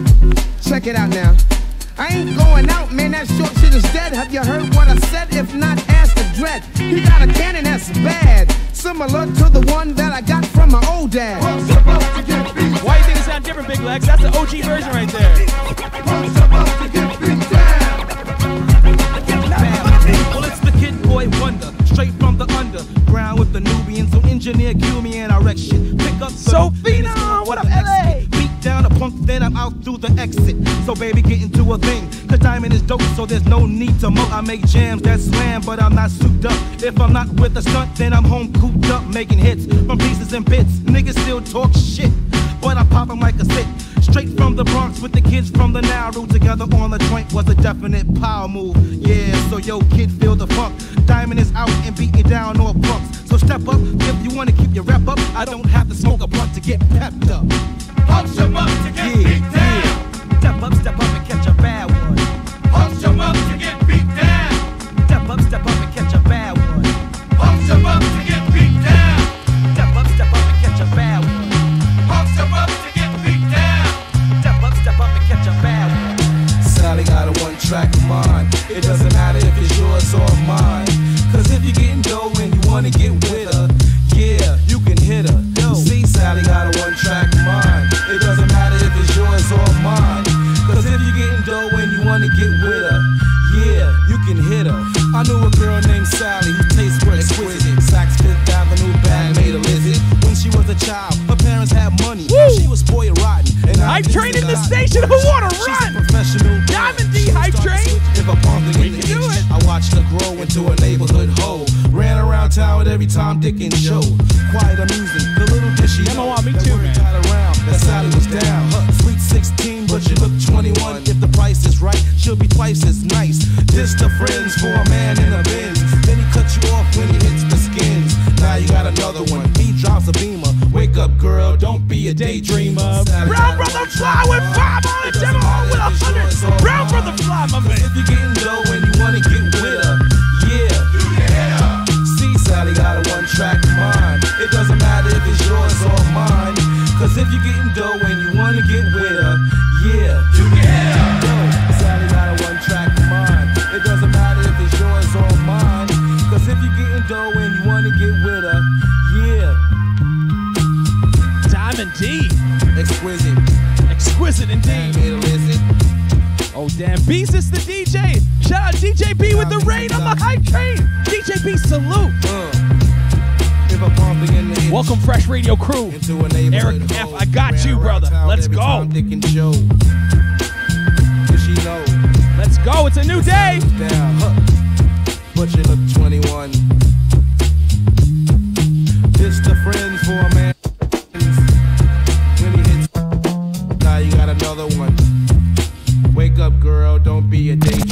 Check it out now. I ain't going out, man. That short shit is dead. Have you heard what I said? If not, ask the dread. He got a cannon that's bad, similar to the one that I got from my old dad. Why do you think it sound different, Big Legs? That's the OG version right there. Well, it's the kid boy wonder, straight from the underground with the Nubians. So engineer, cue me and I wreck shit. Pick up the Sophina, what up, LA? Down a punk, then I'm out through the exit. So baby, get into a thing. Cause diamond is dope, so there's no need to mo. I make jams that slam, but I'm not souped up. If I'm not with a stunt, then I'm home cooped up, making hits from pieces and bits. Niggas still talk shit, but I pop 'em like a stick. Straight from the Bronx with the kids from the Narrow together on the joint was a definite power move. Yeah, so yo, kid, feel the funk. Diamond is out and beating down all punks. So step up if you wanna keep your rep up. I don't have to smoke a blunt to get pepped up. Punch get yeah, Step up, step up and catch a bad one. Up get beat down. Step up, step up and catch a bad one. Up get beat down. Step up, step up and catch a bad one. Up get beat down. Step up, step up and catch a bad one. Sally got a one track mind. It doesn't matter if it's yours or if you're getting dough and you wanna get with her, yeah, you can hit her. See, Sally got a one track girl named Sally who tastes were exquisite. Saks Fifth Avenue bag made a visit. When she was a child, her parents had money. She was spoiled rotten. And Hype train in the station. Who wanna run? Professional. Diamond D hype train. If I bumped it in the itch, I watched her grow into a neighborhood hoe. Ran around town with every Tom, Dick, and Joe. Quite amusing. The little did she know. me too, man. Around that Sally was down. 16, but you look 21. If the price is right, she'll be twice as nice. This the friends for a man in a Benz. Then he cuts you off when he hits the skins. Now you got another one. He drops a beamer. Wake up, girl. Don't be a daydreamer. Brown brother fly with five on it, demo with a hundred. Brown brother fly, my man. If you're getting dough and you wanna get with her, yeah. See, Sally got a one track mind. It doesn't matter if it's yours or mine. Cause if you're getting dough and you wanna get with her, yeah. Yo, Sally got a one track mind. It doesn't matter if it's yours or mine. Cause if you're getting dough and you wanna get with her, yeah. Diamond D. Exquisite. Exquisite indeed. Oh damn, Beezus the DJ. Shout out DJ B with the rain on the hype train. DJ B salute. Uh. Welcome Fresh Radio crew. Eric F, I got you, brother. Let's go. Let's go. It's a new day. Down, huh. But you look 21. This the friends for a man. When he hits, now you got another one. Wake up, girl, don't be a daydreamer.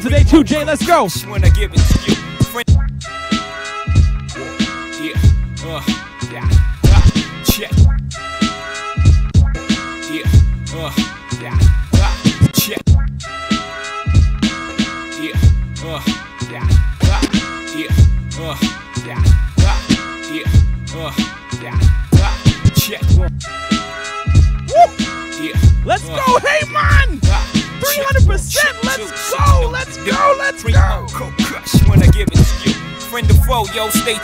Today too, Jay. Let's go.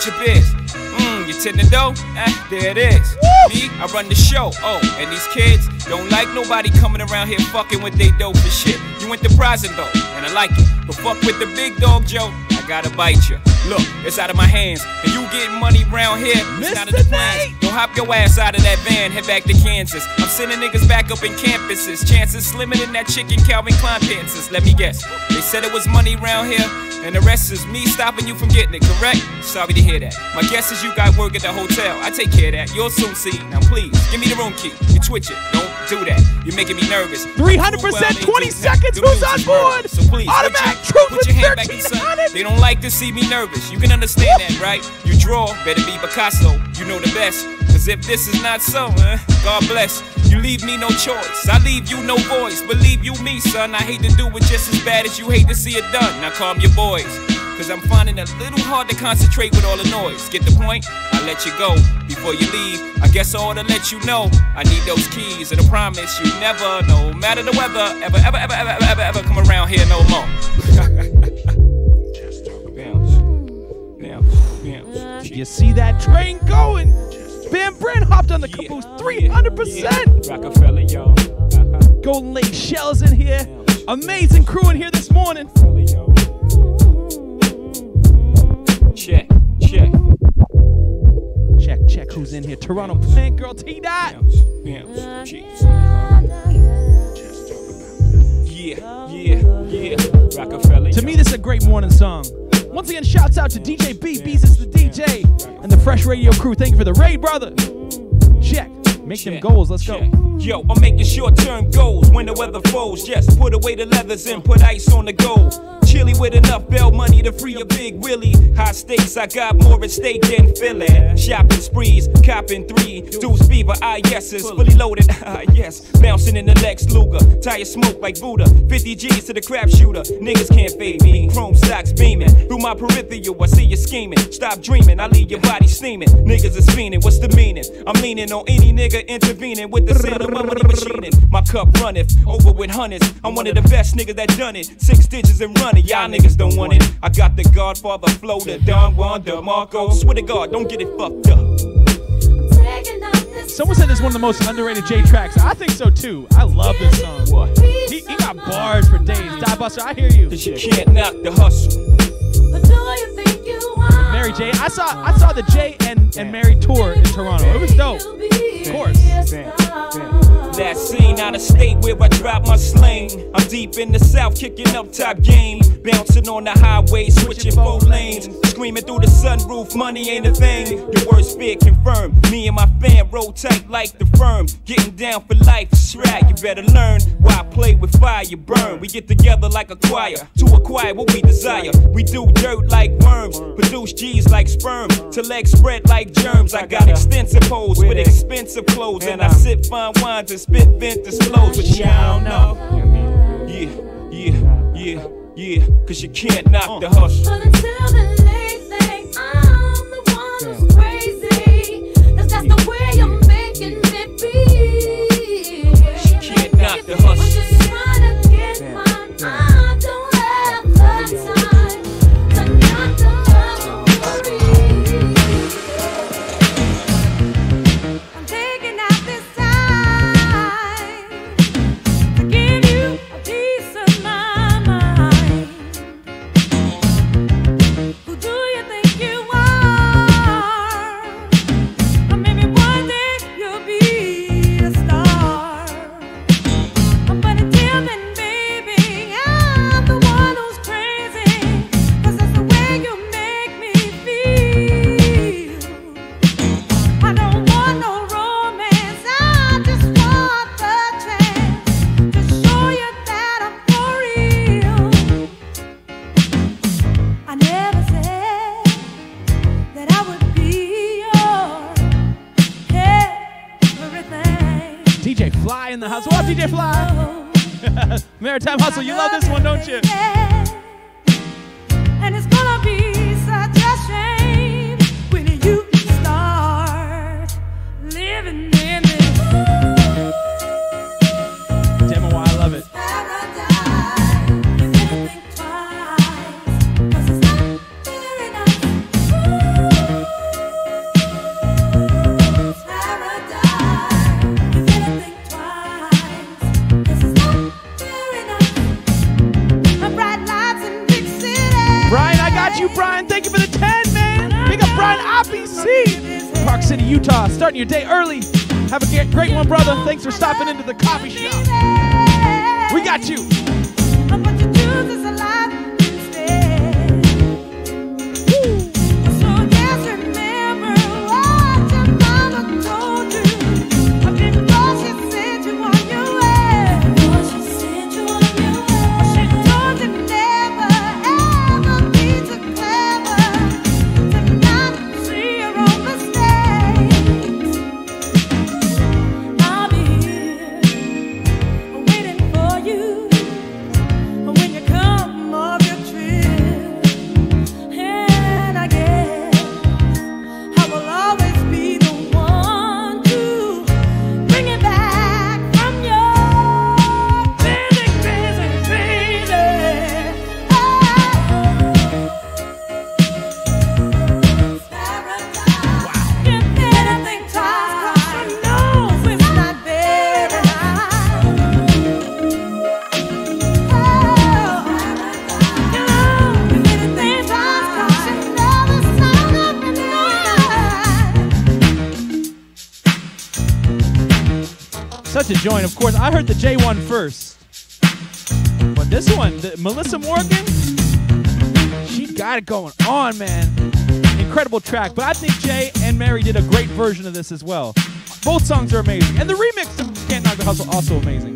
Yo, your biz. Mmm, you tend to dough? Eh, there it is. Me, I run the show. Oh, and these kids don't like nobody coming around here fucking with they dope for shit. You prison though, and I like it. But fuck with the big dog, Joe. I gotta bite you. Look, it's out of my hands, and you getting money round here. It's not in the plans. Don't hop your ass out of that van, head back to Kansas. I'm sending niggas back up in campuses. Chances slimming than that chicken Calvin Klein pants. Let me guess. They said it was money round here, and the rest is me stopping you from getting it, correct? Sorry to hear that. My guess is you got work at the hotel. I take care of that. You'll soon see. Now please, give me the room key. You twitch it. Don't do that. You're making me nervous. 300%, 20 seconds, who's on board? So please, Automatic put your, truth put with your hand back in the sun. 1300. They don't like to see me nervous. You can understand that, right? You draw, better be Picasso. You know the best. Cause if this is not so, eh, God bless. Leave me no choice. I leave you no voice. Believe you me, son. I hate to do it just as bad as you hate to see it done. Now calm your boys. Cause I'm finding it a little hard to concentrate with all the noise. Get the point? I'll let you go before you leave. I guess I ought to let you know I need those keys. And I promise you never, no matter the weather, ever, ever, ever, ever, ever, ever, ever come around here no more. You see that train going? On the caboose 300%. Rockefeller, y'all. Uh-huh. Golden Lake Shells in here. Amazing crew in here this morning. Check, check. Check, check who's in here. Toronto Plant Girl T Dot. Yeah, yeah, yeah. Rockefeller. To me, this is a great morning song. Once again, shouts out to DJ B, Beezus the DJ, and the Fresh Radio crew. Thank you for the raid, brother. Check. Make them goals. Let's go. Yo, I'm making short term goals when the weather falls. Just put away the leathers and put ice on the gold. Chilly with enough bell money to free a big Willie. High stakes, I got more at stake than Philly. Shopping sprees, copping three. Deuce fever, ah yeses, fully loaded, ah yes. Bouncing in the Lex Luger, tire smoke like Buddha. 50 G's to the crap shooter, niggas can't fade me. Chrome stocks beaming through my peripheral. I see you scheming. Stop dreaming, I leave your body steaming. Niggas is fiending, what's the meaning? I'm leaning on any nigga intervening with the my money machining. My cup runneth over with hundreds. I'm one of the best niggas that done it. Six digits and running, y'all niggas don't want it. I got the Godfather flow, the Don Juan DeMarco. Swear to God, don't get it fucked up. Someone said this is one of the most underrated J tracks. I think so too. I love this song. What? He, he got bars for days. Die Buster, I hear you. Cause you can't knock the hustle. Mary J. I saw I saw the J and, and Mary tour in Toronto. It was dope. Of course. That scene out of state where I drop my sling. I'm deep in the south, kicking up top game. Bouncing on the highway, switching four lanes. Screaming through the sunroof, money ain't a thing. Your worst fear confirmed. Me and my fam roll tight like the firm. Getting down for life, shrag. You better learn why I play with fire, you burn. We get together like a choir to acquire what we desire. We do dirt like worms, produce G's like sperm. To legs spread like germs. I got extensive hoes with expensive clothes. And I sip fine wines and spit vintage flows. But y'all know. Yeah, yeah, yeah, yeah. Cause you can't knock the uh-huh. hustle. But until the late thing, I'm the one who's crazy. Cause that's the way you're making it be. She can't knock the hustle. Taking Maritime Hustle, you love this one, don't you? For stopping into the coffee. join. Of course, I heard the J1 first. But this one, the, Meli'sa Morgan, she got it going on, man. Incredible track. But I think Jay and Mary did a great version of this as well. Both songs are amazing. And the remix of Can't Knock the Hustle also amazing.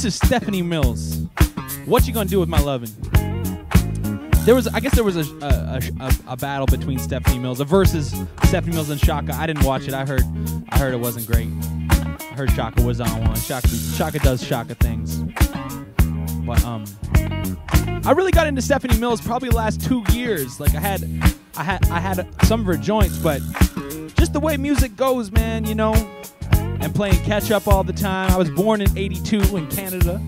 This is Stephanie Mills. What you gonna do with my lovin'? There was, I guess, there was a a, a, a battle between Stephanie Mills, a versus Stephanie Mills and Chaka. I didn't watch it. I heard, I heard it wasn't great. I heard Chaka was on one. Chaka, Chaka does Chaka things. But um, I really got into Stephanie Mills probably the last two years. Like I had, I had, I had some of her joints, but just the way music goes, man. You know, and playing catch up all the time. I was born in '82 in Canada.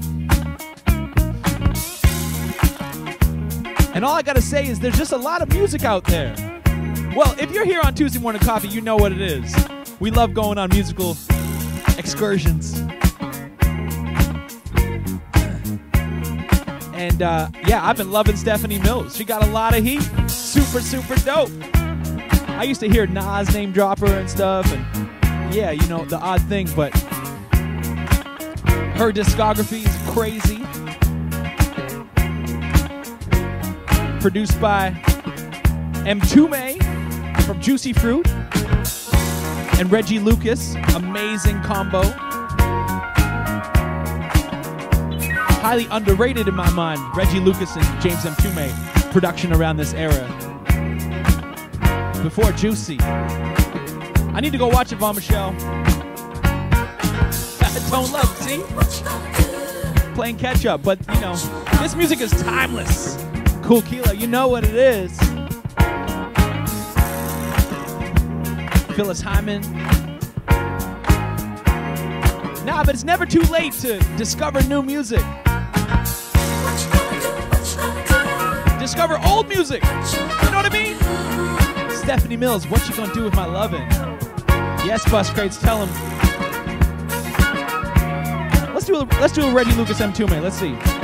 And all I gotta say is there's just a lot of music out there. Well, if you're here on Tuesday Morning Coffee, you know what it is. We love going on musical excursions. And uh, yeah, I've been loving Stephanie Mills. She got a lot of heat. Super, super dope. I used to hear Nas name drop her and stuff, and yeah, you know, the odd thing, but her discography is crazy. Produced by Mtume from Juicy Fruit and Reggie Lucas. Amazing combo. Highly underrated in my mind, Reggie Lucas and James Mtume production around this era. Before Juicy. I need to go watch it, Von Michelle. Tone Love, see? Playing catch up, but you know, this music is timeless. Cool Kilo, you know what it is. Phyllis Hyman. Nah, but it's never too late to discover new music. Discover old music. You know what I mean? Stephanie Mills, what you gonna do with my lovin'? Yes, Bus Crates, tell him. Let's do a, let's do a Reggie Lucas M2 man. Let's see.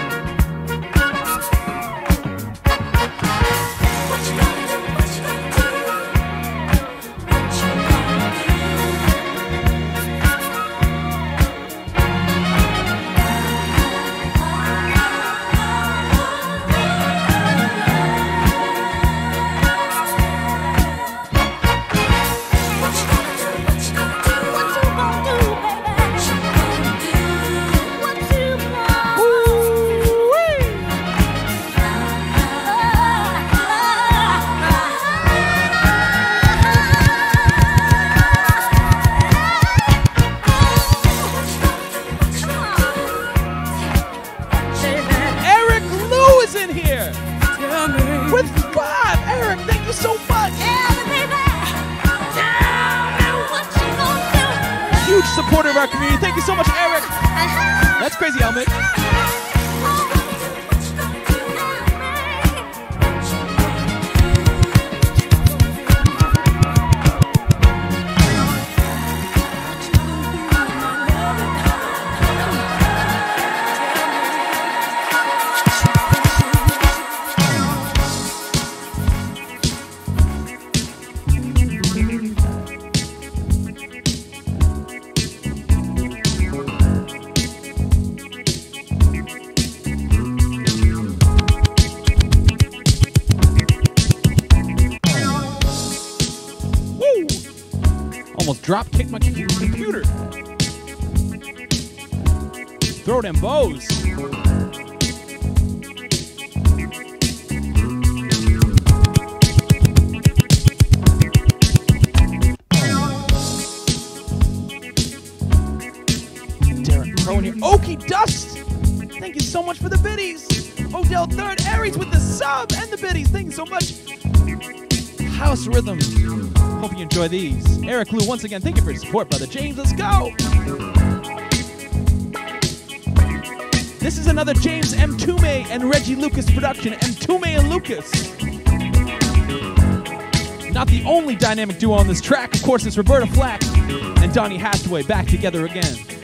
Kicked my computer. Throw them bows. Derek Pro in. Okie Dust! Thank you so much for the biddies. Odell Third Aries with the sub and the biddies. Thank you so much. House Rhythm. Hope you enjoy these. Eric Lou, once again, thank you for your support, brother James. Let's go. This is another James Mtume and Reggie Lucas production. Mtume and Lucas. Not the only dynamic duo on this track. Of course, it's Roberta Flack and Donny Hathaway back together again.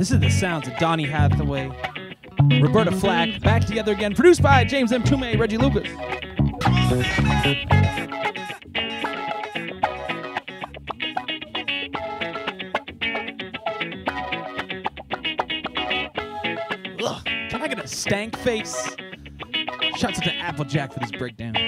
This is the sounds of Donny Hathaway, Roberta Flack, back together again, produced by James Mtume, Reggie Lucas. Ugh, can I get a stank face? Shouts out to Applejack for this breakdown.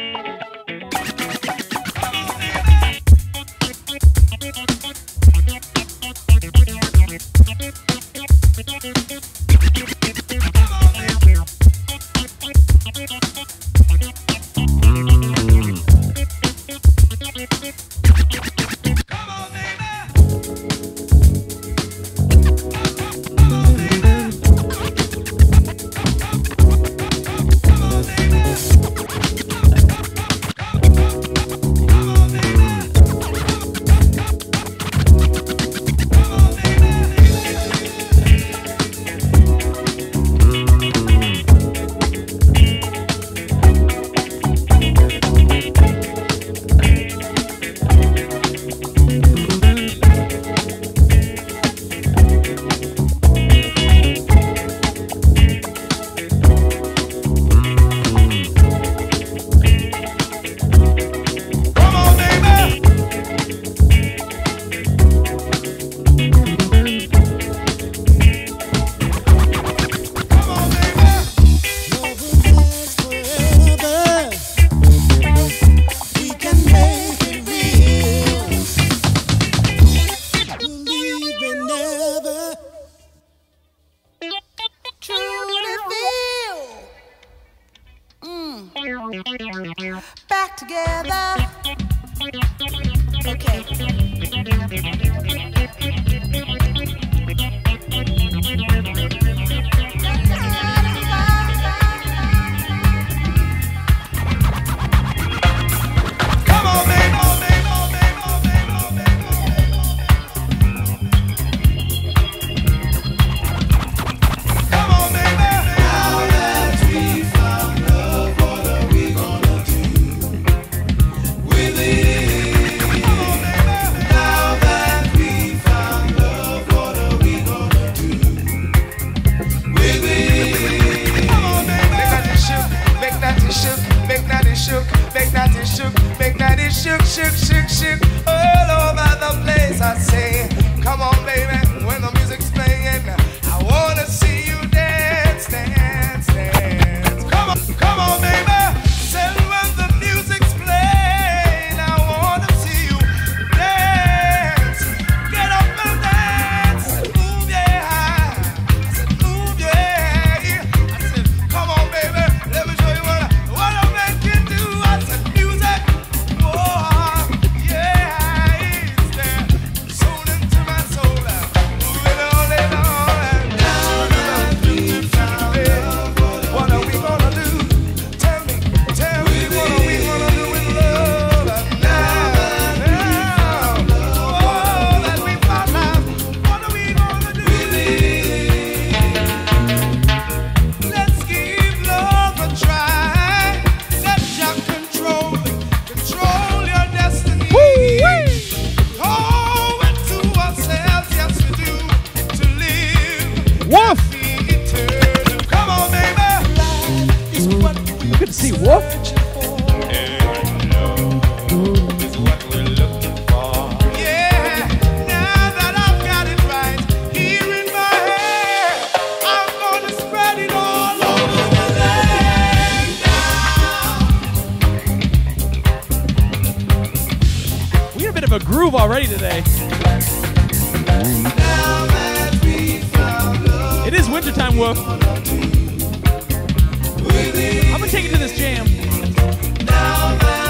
I'm gonna take you to this jam.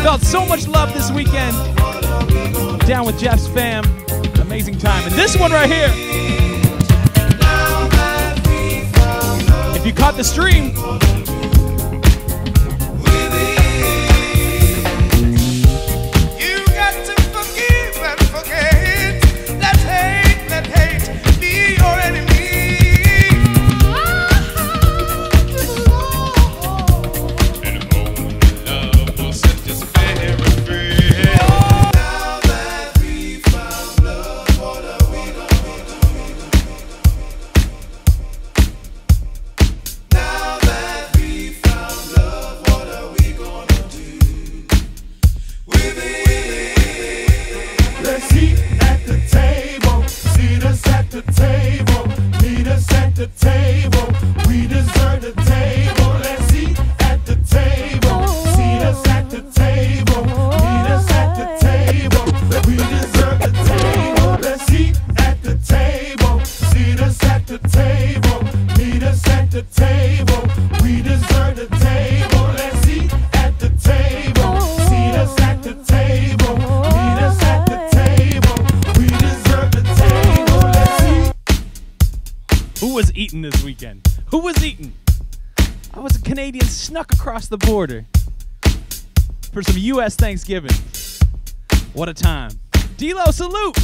Felt so much love this weekend. Down with Jeff's fam. Amazing time. And this one right here. If you caught the stream, the border for some U.S. Thanksgiving. What a time. D-Lo, salute.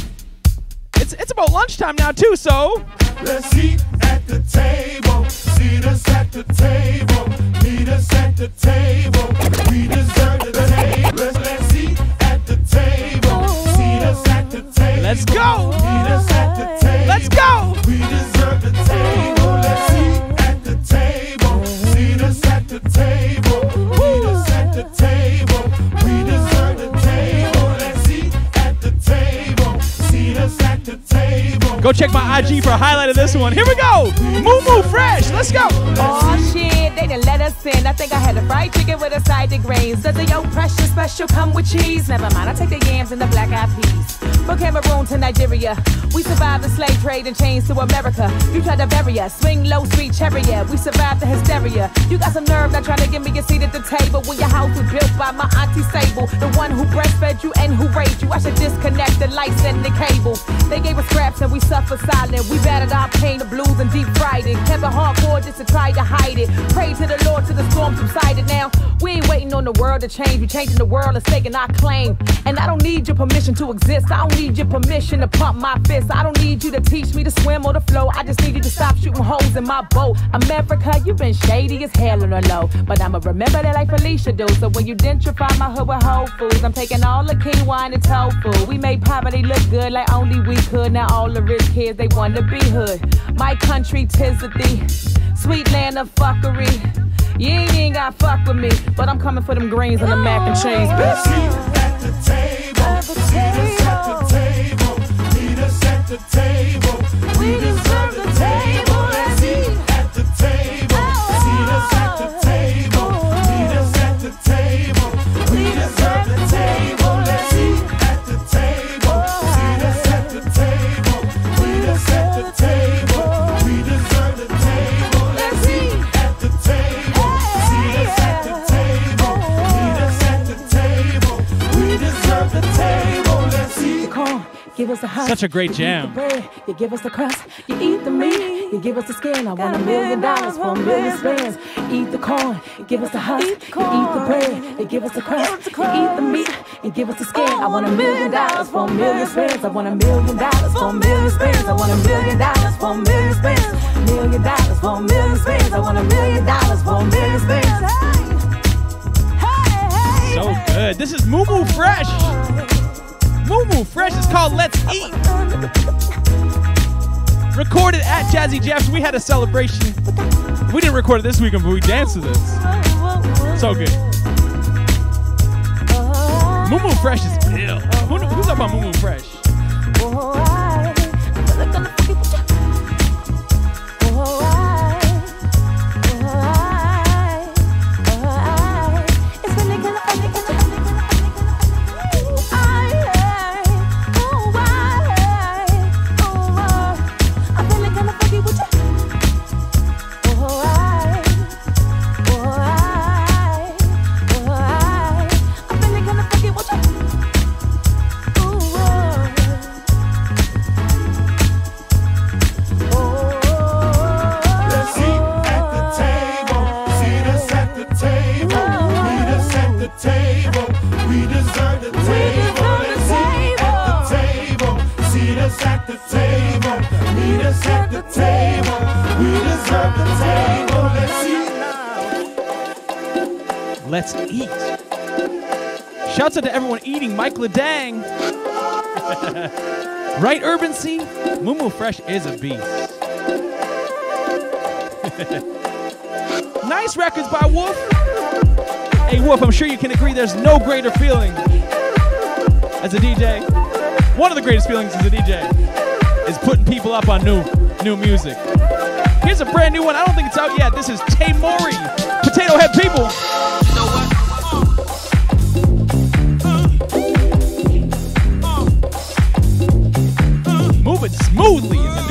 It's, it's about lunchtime now, too, so. Let's eat at the table. Seat us at the table. Meet us at the table. We deserve the table. Let's, let's eat at the table. Seat us at the table. Let's go. Meet us at the table. Go check my IG for a highlight of this one. Here we go. Mumu Fresh. Let's go. Oh shit, they didn't let us in. I think I had a fried chicken with a side of grains. Does the yo precious special come with cheese? Never mind, I take the yams and the black eyed peas. From Cameroon to Nigeria, we survived the slave trade and chains to America. You tried to bury us, swing low, sweet chariot. We survived the hysteria. You got some nerve not trying to give me a seat at the table when your house was built by my auntie Sable, the one who breastfed you and who raised you. I should disconnect the lights and the cable. They gave us scraps and we suffered silent. We battered our pain, the blues, and deep fried it. Kept it hardcore just to try to hide it. Pray to the Lord till the storm subsided. Now we ain't waiting on the world to change. We changing the world and staking our claim. And I don't need your permission to exist. I don't need your permission to pump my fist. I don't need you to teach me to swim or to flow. I just need you to stop shooting holes in my boat. America, you've been shady as hell on the low. But I'ma remember that like Felicia do. So when you gentrify my hood with Whole Foods, I'm taking all the quinoa and tofu. We made poverty look good like only we could. Now all the rich kids, they want to be hood. My country, tis a thee. Sweet land of fuckery. You ain't even got fuck with me, but I'm coming for them greens and the mac and cheese, bitch. at the table. Us at the table. Meet us at the table. We deserve the table. Give us the husk. Such a great You jam. the bread, you give us the crust. You eat the meat, you give us the skin. I want a million dollars for a million spins. Eat the corn, you give us the husk. You eat the bread, you give us the crust. You eat the meat, and give us the skin. I want a million dollars for a million spins. I want a million dollars for a million spins. I want a million dollars for a million spins. Million dollars for a million spins. I want a million dollars for a million spins. So good. This is Mumu Fresh. Moo Fresh is called Let's Eat. Recorded at Jazzy Jeffs. We had a celebration. We didn't record it this weekend, but we danced to this. So good. Mumu Fresh is ill. Who, who's up on Mumu Fresh? Shouts out to everyone eating. Mike Ledang. right, Urban C? Moo Fresh is a beast. nice records by Wolf. Hey, Wolf, I'm sure you can agree there's no greater feeling as a DJ. One of the greatest feelings as a DJ is putting people up on new new music. Here's a brand new one. I don't think it's out yet. This is Tay Mori, Potato Head People. Smoothly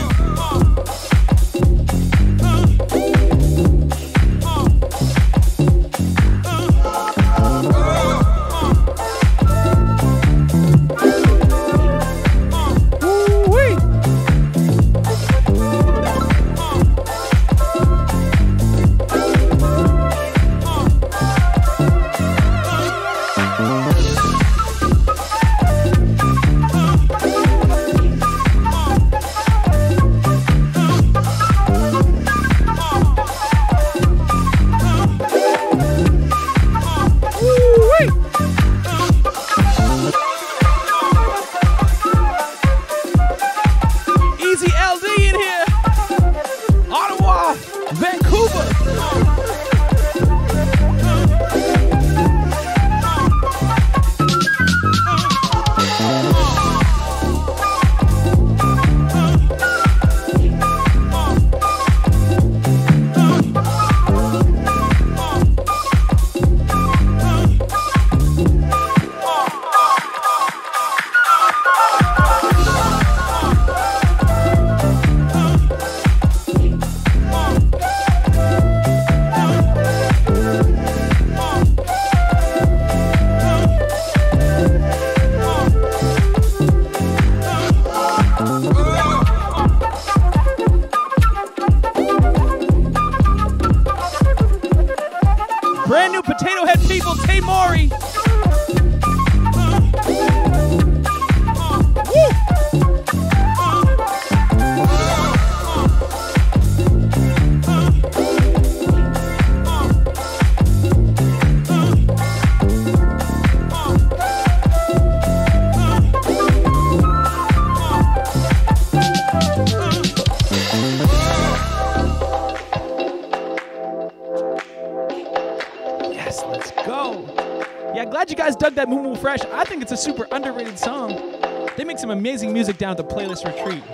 some amazing music down at the playlist retreat.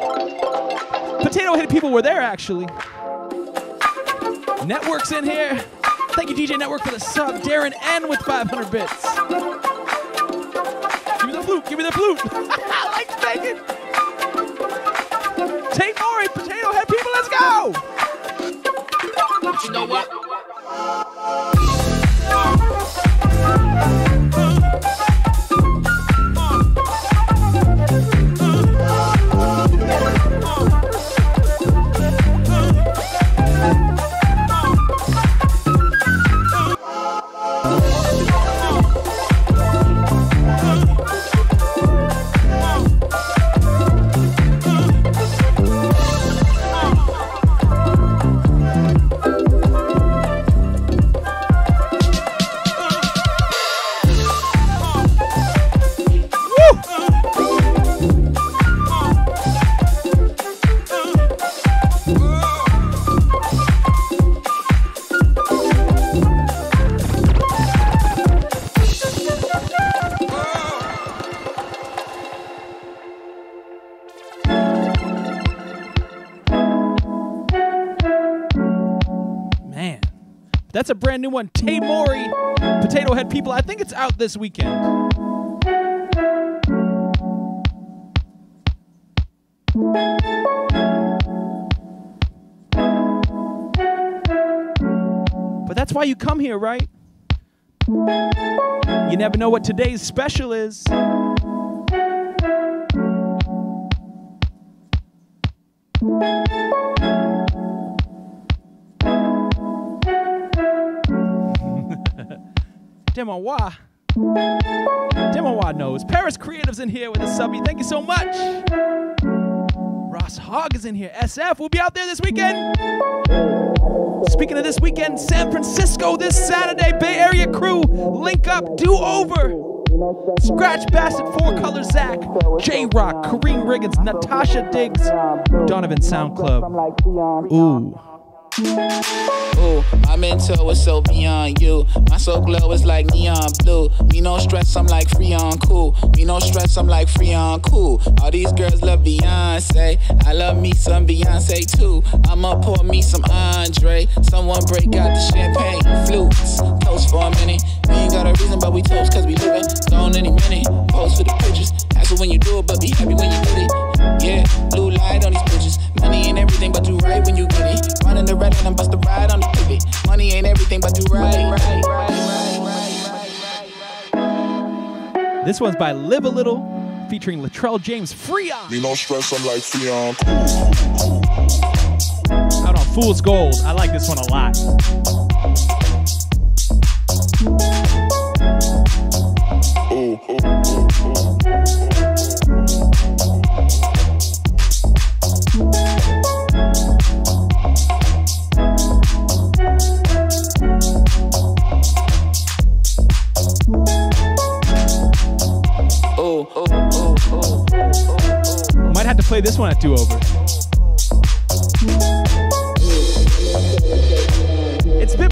Potato Head people were there actually. Network's in here. Thank you, DJ Network, for the sub. Darren N with 500 bits. Give me the flute. Give me the flute. Brand new one. Tay Mori, Potato Head people. I think it's out this weekend. But that's why you come here, right? You never know what today's special is. Demawa. Demawa knows. Paris Creatives in here with a subby. Thank you so much. Ross Hogg is in here. SF will be out there this weekend. Speaking of this weekend, San Francisco this Saturday. Bay Area crew, link up, do over. Skratch Bastid, Four Color Zach, J Rock, Karriem Riggins, Natasha Diggs, Donovan Sound Club. Ooh. Ooh, my mental is so beyond you. My soul glow is like neon blue. Me no stress, I'm like free on cool. Me no stress, I'm like free on cool. All these girls love Beyonce. I love me some Beyonce too. I'ma pour me some Andre. Someone break out the champagne flutes. Toast for a minute. We ain't got a reason, but we toast cause we living. Gone any minute. Post for the pictures. Ask when you do it, but be happy when you get it. Yeah, blue light on these bitches. Money ain't everything, but do right when you get it. Running the red and bust a ride on the pivot. Money ain't everything, but do right. right, right. This one's by Live a Little, featuring Latrell James. Freon. Me no stress, I'm like Freon. Out on Fool's Gold. I like this one a lot. Ooh, ooh, Ooh, play this one at do over.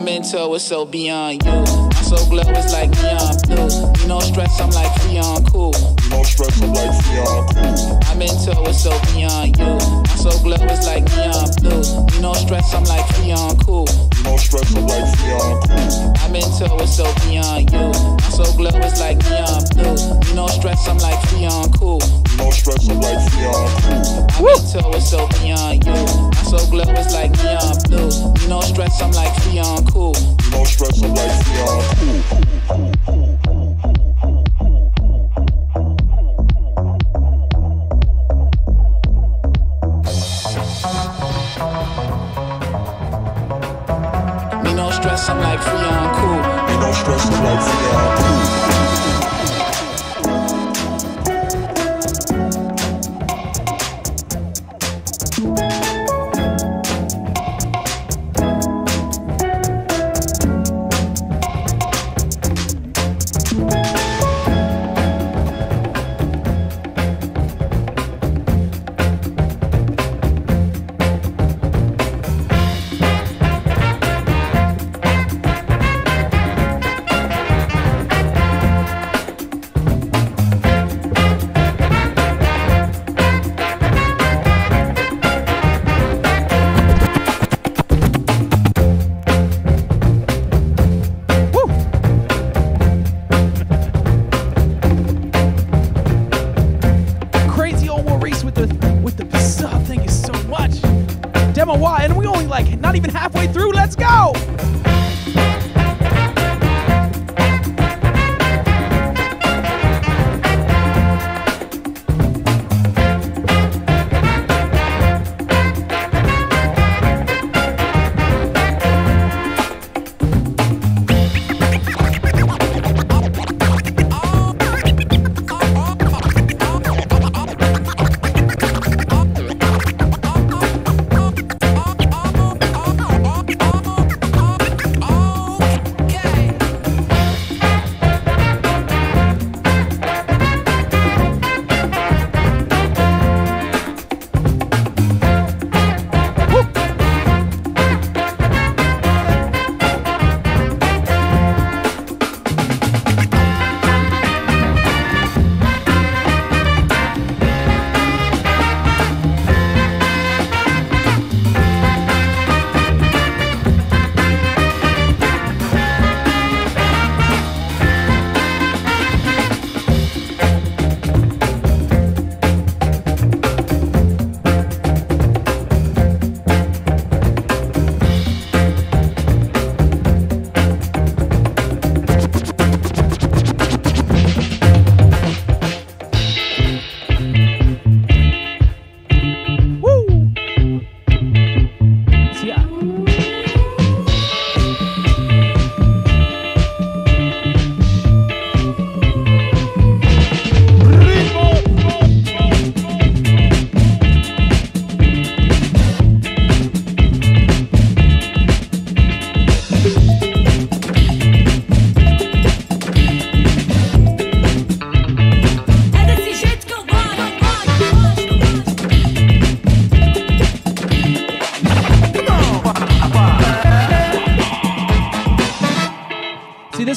My mental is so beyond you. My soul glow is like neon blue. Me no stress, I'm like Freon cool. You know stress, I'm like free cool. I'm into it so beyond you. My soul glow is like neon blue. You know stress, I'm like free cool. You know stress, I'm like free cool. I'm into it so beyond you. My soul glow is like neon blue. You know stress, I'm like free cool. You know stress, I'm like free cool. I'm into it so beyond you. My soul glow is like neon blue. You know stress, I'm like on cool. Know stress, I'm like cool.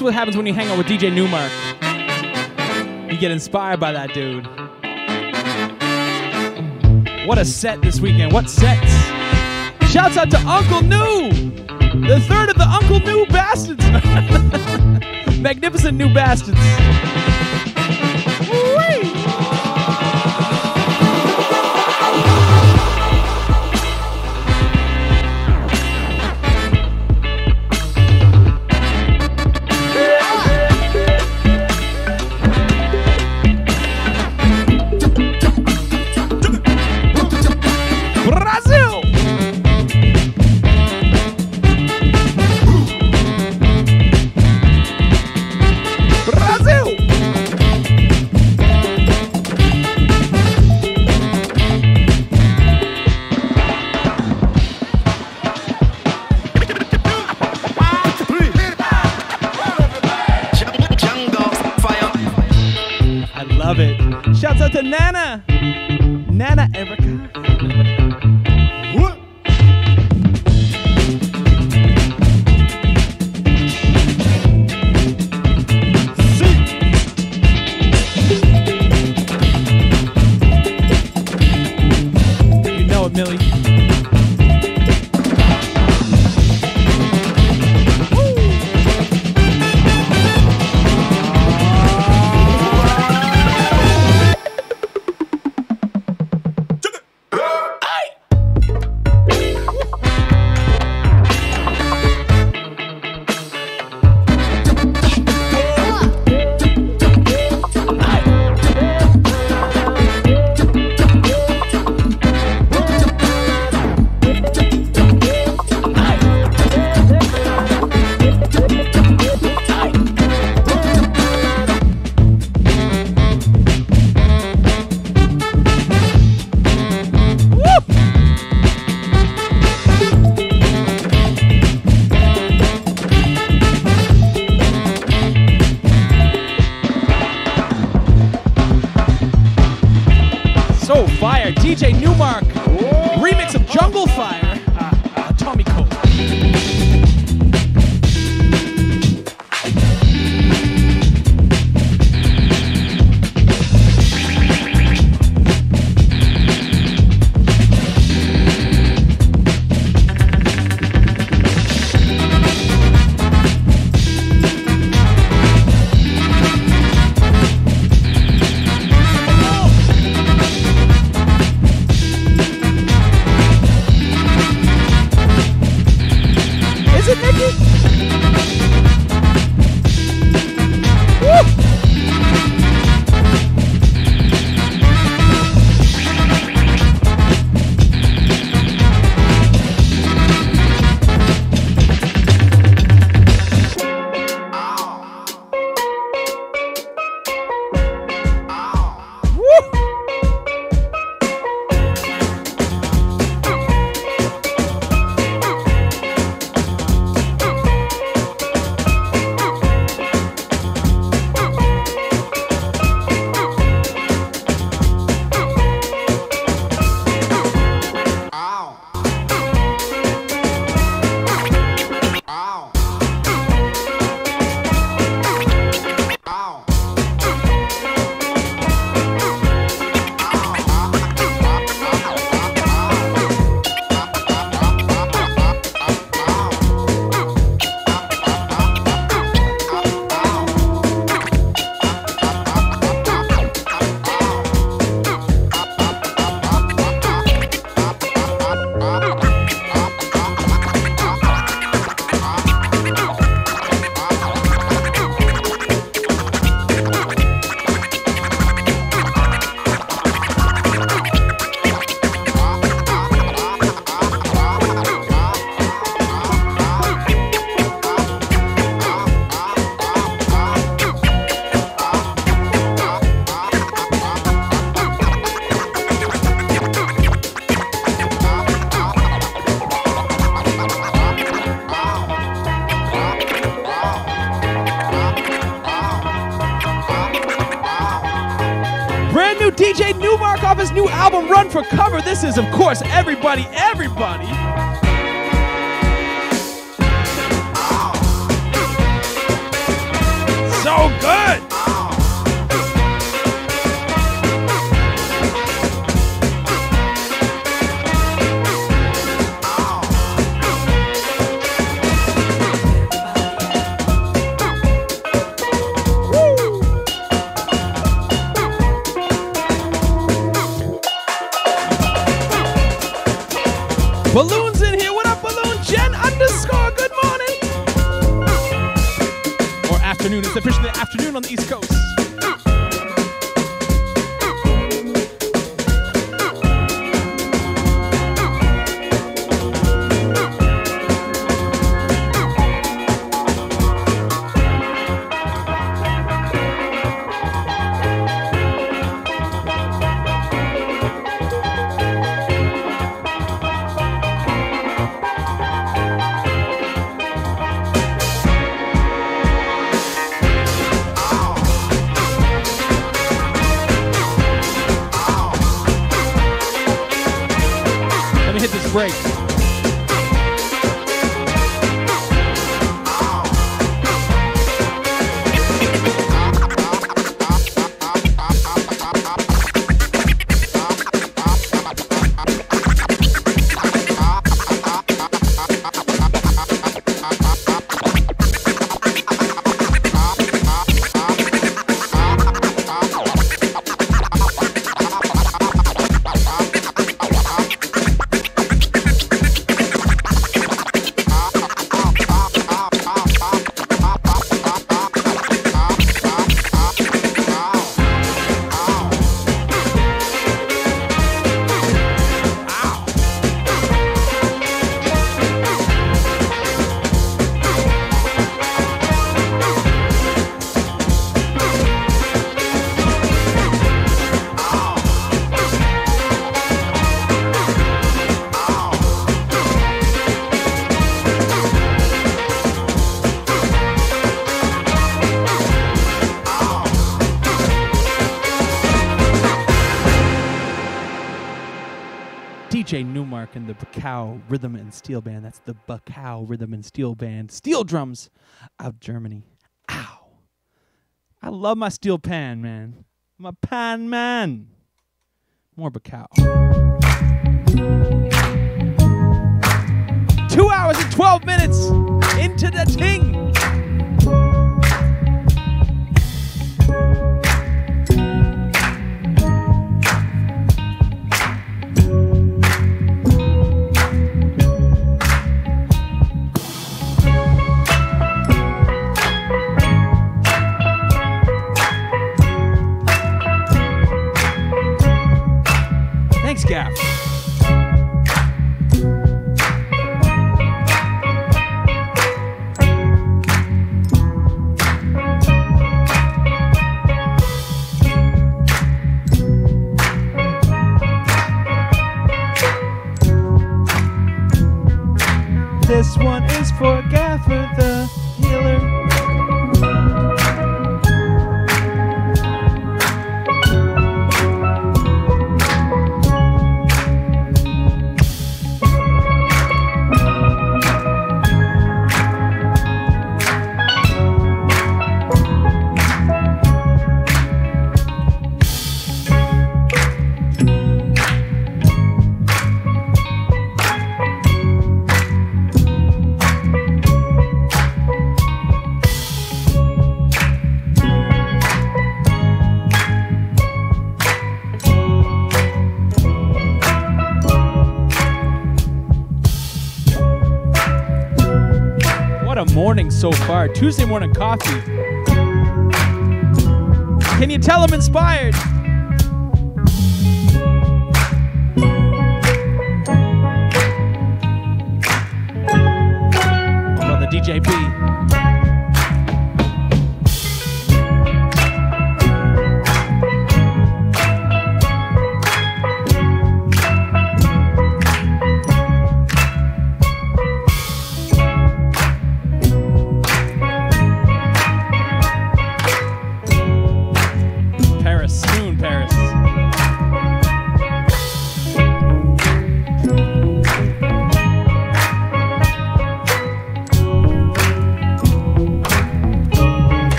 Is what happens when you hang out with DJ Nu-Mark. You get inspired by that dude. What a set this weekend. What sets? Shouts out to Uncle New, the third of the Uncle New Bastards. Magnificent New Bastards. Love it. Shouts out to Nana. Nana Erica. This is, of course, everybody, everybody. Balloons in here. What up, Balloon Jen underscore? Good morning. Or afternoon. It's officially afternoon on the East Coast. And the Bacao Rhythm and Steel Band. That's the Bacao Rhythm and Steel Band. Steel drums out of Germany. Ow. I love my steel pan, man. I'm a pan man. More Bacao. Two hours and 12 minutes into the ting. so far. Tuesday morning coffee. Can you tell I'm inspired?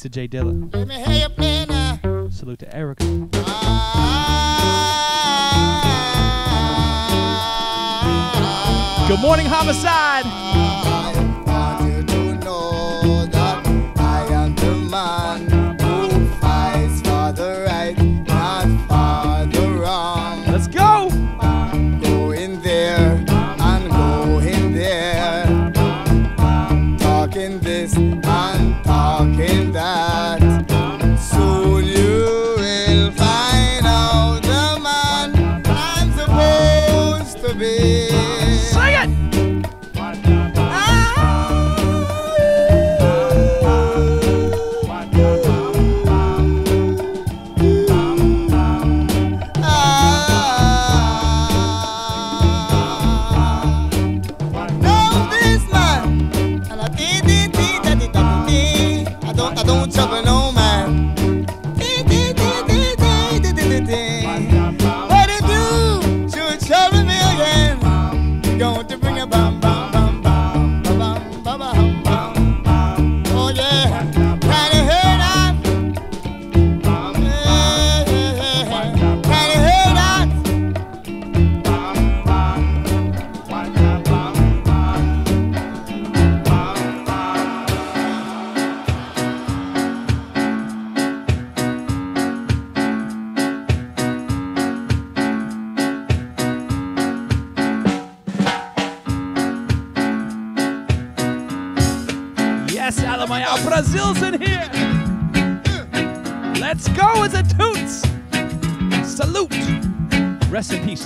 Salute to J Dilla. Salute to Erica. Good morning, Homicide.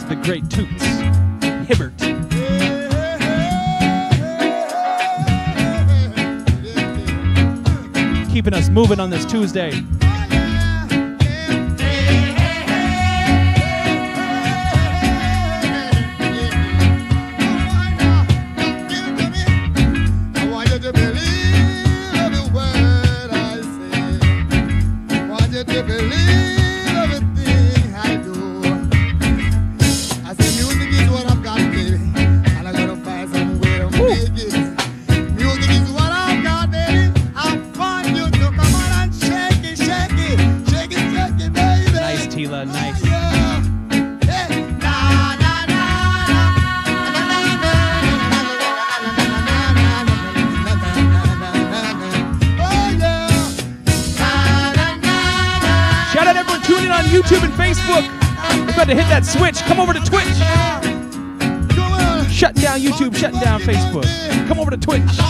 the great Toots Hibbert. Keeping us moving on this Tuesday. switch.